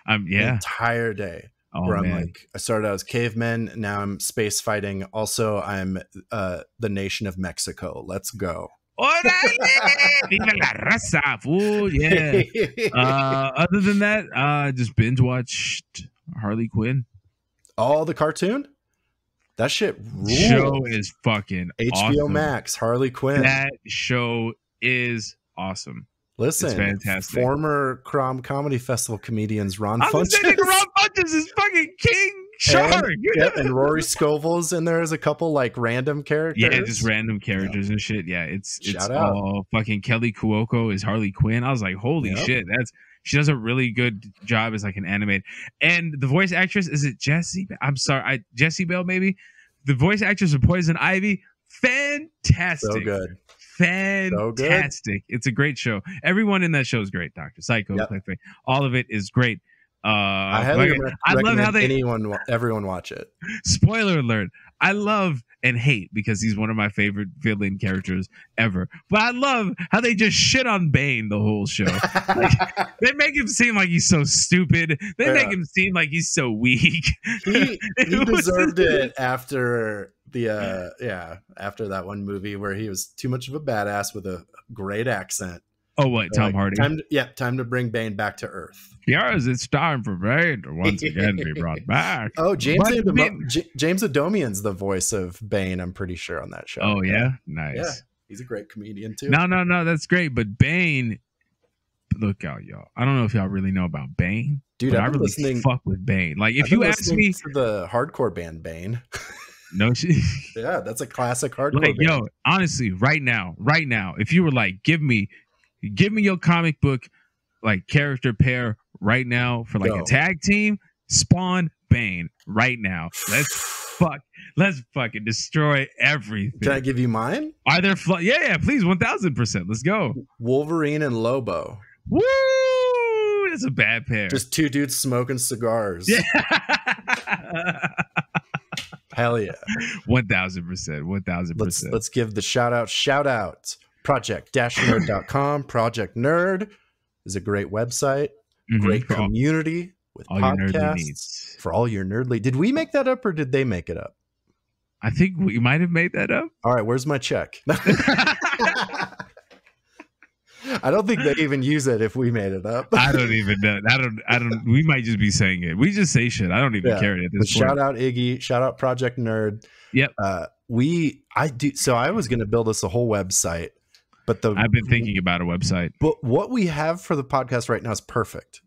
Um, An yeah. entire day. Oh, where I'm man. like, I started out as cavemen, now I'm space fighting. Also, I'm uh, the nation of Mexico. Let's go. Órale! Viva la raza, fool. Yeah. Uh, other than that, uh, just binge watched Harley Quinn. All the cartoon? That shit. Show is fucking HBO awesome. Max, Harley Quinn. That show is awesome. Listen, it's fantastic. Former Crom Comedy Festival comedians Ron I was saying Funches Ron Funches is fucking king shark. and, yeah, and Rory Scovel's in there as a couple like random characters. Yeah, just random characters and shit. Yeah, it's it's out. all fucking Kaley Cuoco is Harley Quinn. I was like, holy Yep. shit, that's she does a really good job as like an animated. And the voice actress is it Jesse? I'm sorry, I Jesse Bell maybe. The voice actress of Poison Ivy, fantastic, so good. fantastic. It's a great show. Everyone in that show is great. Doctor Psycho, Yep. All of it is great. Uh, I highly like- I love how they anyone, everyone watch it. spoiler alert i love and hate because he's one of my favorite villain characters ever but i love how they just shit on bane the whole show they make him seem like he's so stupid they make him seem like he's so weak he he deserved it after the uh yeah after that one movie where he was too much of a badass with a great accent. Oh what tom Like, hardy Time to, yeah, time to bring Bane back to Earth. yes it's time for bane to once again be brought back Oh, James But Adamo- J- James Adomian's the voice of Bane. I'm pretty sure on that show. oh yeah nice yeah, he's a great comedian too. no no no that's great but bane look out y'all i don't know if y'all really know about bane Dude, i I've been really listening. fuck with bane like if you ask me to the hardcore band Bane. no shit yeah, that's a classic hardcore. like band. yo honestly right now right now if you were like give me give me your comic book like character pair right now for like Go. a tag team spawn bane right now let's fuck let's fucking destroy everything Can I give you mine? are there fl- yeah yeah please 1000% let's go Wolverine and Lobo. woo that's a bad pair Just two dudes smoking cigars. yeah Hell yeah. 1000% 1000% let's let's give the shout out shout out project-nerd.com project nerd is a great website Mhm, great community with all podcasts for all your nerdly did we make that up or did they make it up i think we might have made that up all right where's my check i don't think they even use it if we made it up I don't even know. I don't. I don't. We might just be saying it. We just say shit. I don't even Yeah. care at this point. shout out iggy shout out project nerd Yep. uh we i do so i was going to build us a whole website but the I've been thinking about a website. But what we have for the podcast right now is perfect.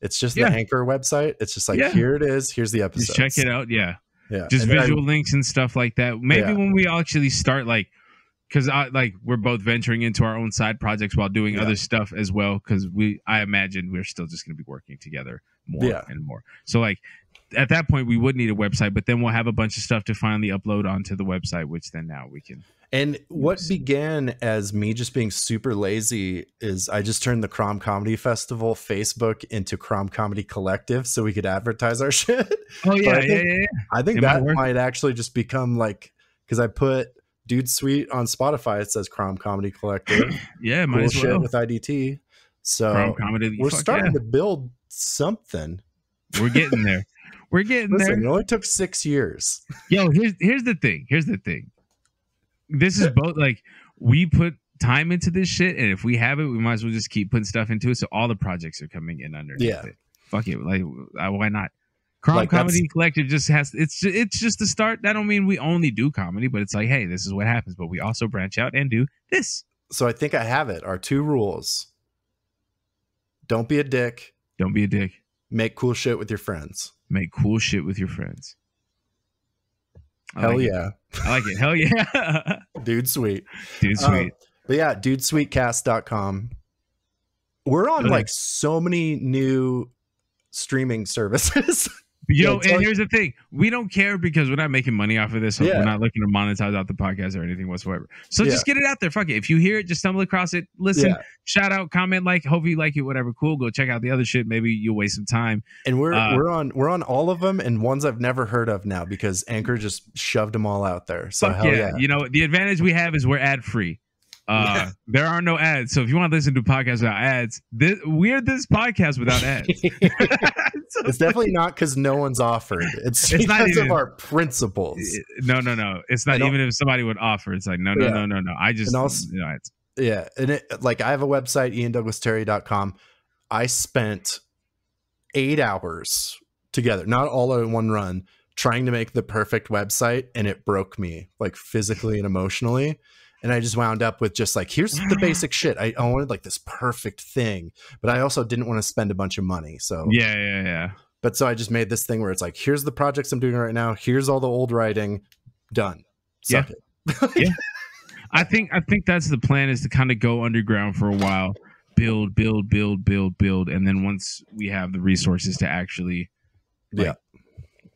It's just Yeah. the Anchor website. It's just like Yeah. here it is. Here's the episode. Check it out. Yeah. Yeah, Just And then I- visual links and stuff like that. Maybe Yeah. when we actually start, like, because I like we're both venturing into our own side projects while doing Yeah. other stuff as well. Because we, I imagine we're still just going to be working together more Yeah. and more. So like. At that point, we would need a website, but then we'll have a bunch of stuff to finally upload onto the website, which then now we can. And what Yes. began as me just being super lazy is I just turned the Crom Comedy Festival Facebook into Crom Comedy Collective so we could advertise our shit. Oh yeah, I yeah, think- yeah, yeah. I think It might that work. might actually just become like because I put Dude Sweet on Spotify. It says Crom Comedy Collective. Yeah, might cool as shit well. with IDT. So comedy. we're fuck starting yeah. to build something. We're getting there. We're getting Listen, there. it only took six years. Yo, here's here's the thing. Here's the thing. This is both like we put time into this shit, and if we have it, we might as well just keep putting stuff into it. So all the projects are coming in underneath Yeah. it. Fuck it. Like uh, why not? Crom Like, Comedy Collective just has it's it's just the start. That don't mean we only do comedy, but it's like, hey, this is what happens. But we also branch out and do this. So I think I have it. Our two rules. Don't be a dick. Don't be a dick. Make cool shit with your friends. Make cool shit with your friends. Hell like it. yeah. I like it. Hell yeah. Dude sweet. Dude, Um, sweet. but yeah, dudesweetcast.com. We're on Okay. like so many new streaming services. Yo, Yeah, and here's the thing: we don't care because we're not making money off of this. So Yeah. We're not looking to monetize out the podcast or anything whatsoever. So Yeah. just get it out there. Fuck it. If you hear it, just stumble across it, listen, shout out, comment, like. Hope you like it. Whatever. Cool. Go check out the other shit. Maybe you'll waste some time. And we're Uh, we're on we're on all of them and ones I've never heard of now because Anchor just shoved them all out there. So hell yeah. yeah. You know the advantage we have is we're ad free. Uh, There are no ads. So if you want to listen to podcasts without ads, this, we're this podcast without ads. So it's definitely not because no one's offered. It's, It's because even- of our principles. no, no, no. It's not even if somebody would offer. It's like no, no, Yeah. no, no, no. I just And also- you know, it's, Yeah. And it like I have a website, iandouglasterry.com. I spent eight hours together, not all in one run, trying to make the perfect website, and it broke me like physically and emotionally. And I just wound up with just like here's the basic shit. I, I wanted like this perfect thing, but I also didn't want to spend a bunch of money. So Yeah, yeah, yeah. but so I just made this thing where it's like here's the projects I'm doing right now. Here's all the old writing, done. Suck it. Yeah. I think I think that's the plan is to kind of go underground for a while, build, build, build, build, build, and then once we have the resources to actually like, Yeah.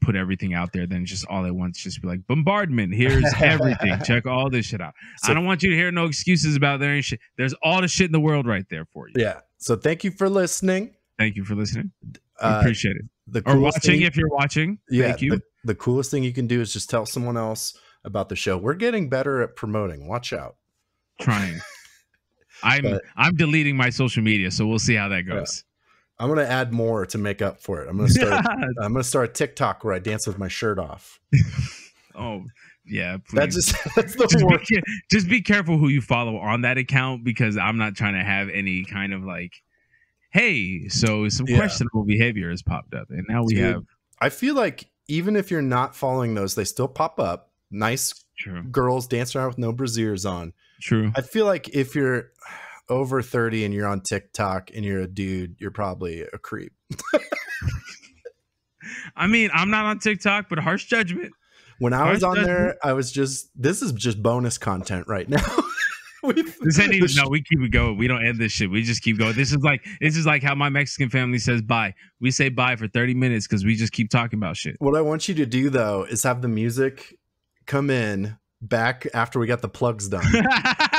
Put everything out there, then just all at once just be like bombardment. Here's everything. Check all this shit out. So- I don't want you to hear no excuses about there ain't shit. There's all the shit in the world right there for you. Yeah. So thank you for listening. Thank you for listening. Uh, appreciate it. the Or coolest watching thing- if you're watching. yeah, Thank you. The, the coolest thing you can do is just tell someone else about the show. We're getting better at promoting. Watch out. Trying. I'm But- I'm deleting my social media, so we'll see how that goes. I'm gonna add more to make up for it. I'm gonna start. I'm gonna start a TikTok where I dance with my shirt off. oh yeah, please. That just that's the just, be, worst. ca- just be careful who you follow on that account because I'm not trying to have any kind of like, hey, so some Yeah. questionable behavior has popped up, and now we Dude. have I feel like even if you're not following those, they still pop up. Nice true, girls dancing around with no brassieres on. true. I feel like if you're over 30 and you're on TikTok and you're a dude, you're probably a creep. I mean, I'm not on TikTok, but harsh judgment. When I was Harsh on there, I was just this is just bonus content right now. This ain't even no. We keep it going. We don't end this shit. We just keep going. This is like this is like how my Mexican family says bye. We say bye for 30 minutes because we just keep talking about shit. What I want you to do though is have the music come in back after we got the plugs done,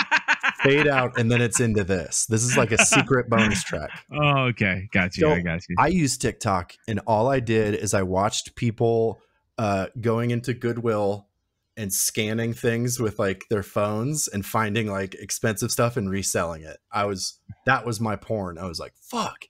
fade out, and then it's into this. This is like a secret bonus track. oh, okay, got you. So, I got you. I use TikTok, and all I did is I watched people uh, going into Goodwill and scanning things with like their phones and finding like expensive stuff and reselling it. I was that was my porn. I was like, fuck.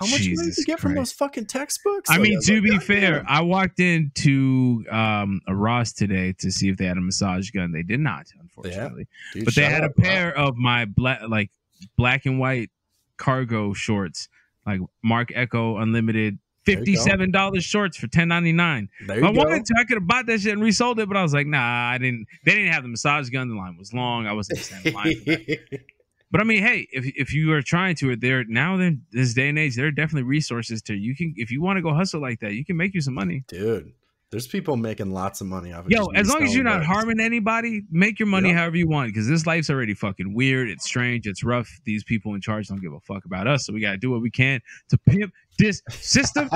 How much money did you get from those fucking textbooks? I Like, mean, was to like, be "God fair, damn." I walked into um, a Ross today to see if they had a massage gun. They did not, unfortunately. Dude, but they shut had a up, bro. pair of my black, like black and white cargo shorts, like Marc Ecko Unlimited, There you go. fifty-seven dollars shorts for ten ninety-nine. There If I go. wanted to, I could have bought that shit and resold it, but I was like, nah, I didn't. They didn't have the massage gun. The line was long. I wasn't standing in line for that. But I mean, hey, if if you are trying to, there now then this day and age, there are definitely resources to you can if you want to go hustle like that, you can make you some money. Dude, there's people making lots of money off of Yo, as long as you're not harming anybody, make your money Yep. however you want because this life's already fucking weird. It's strange. It's rough. These people in charge don't give a fuck about us, so we gotta do what we can to pimp this system.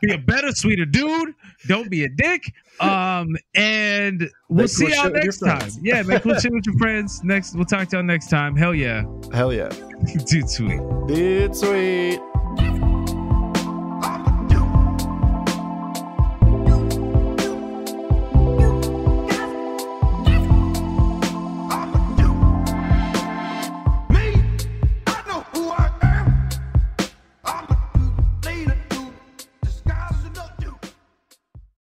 be a better, sweeter dude. Don't be a dick. Um, and we'll Make see y'all shit with your next time. Yeah, make cool shit with your friends. Next, we'll talk to y'all next time. Hell yeah, Hell yeah. dude, sweet. Dude, sweet.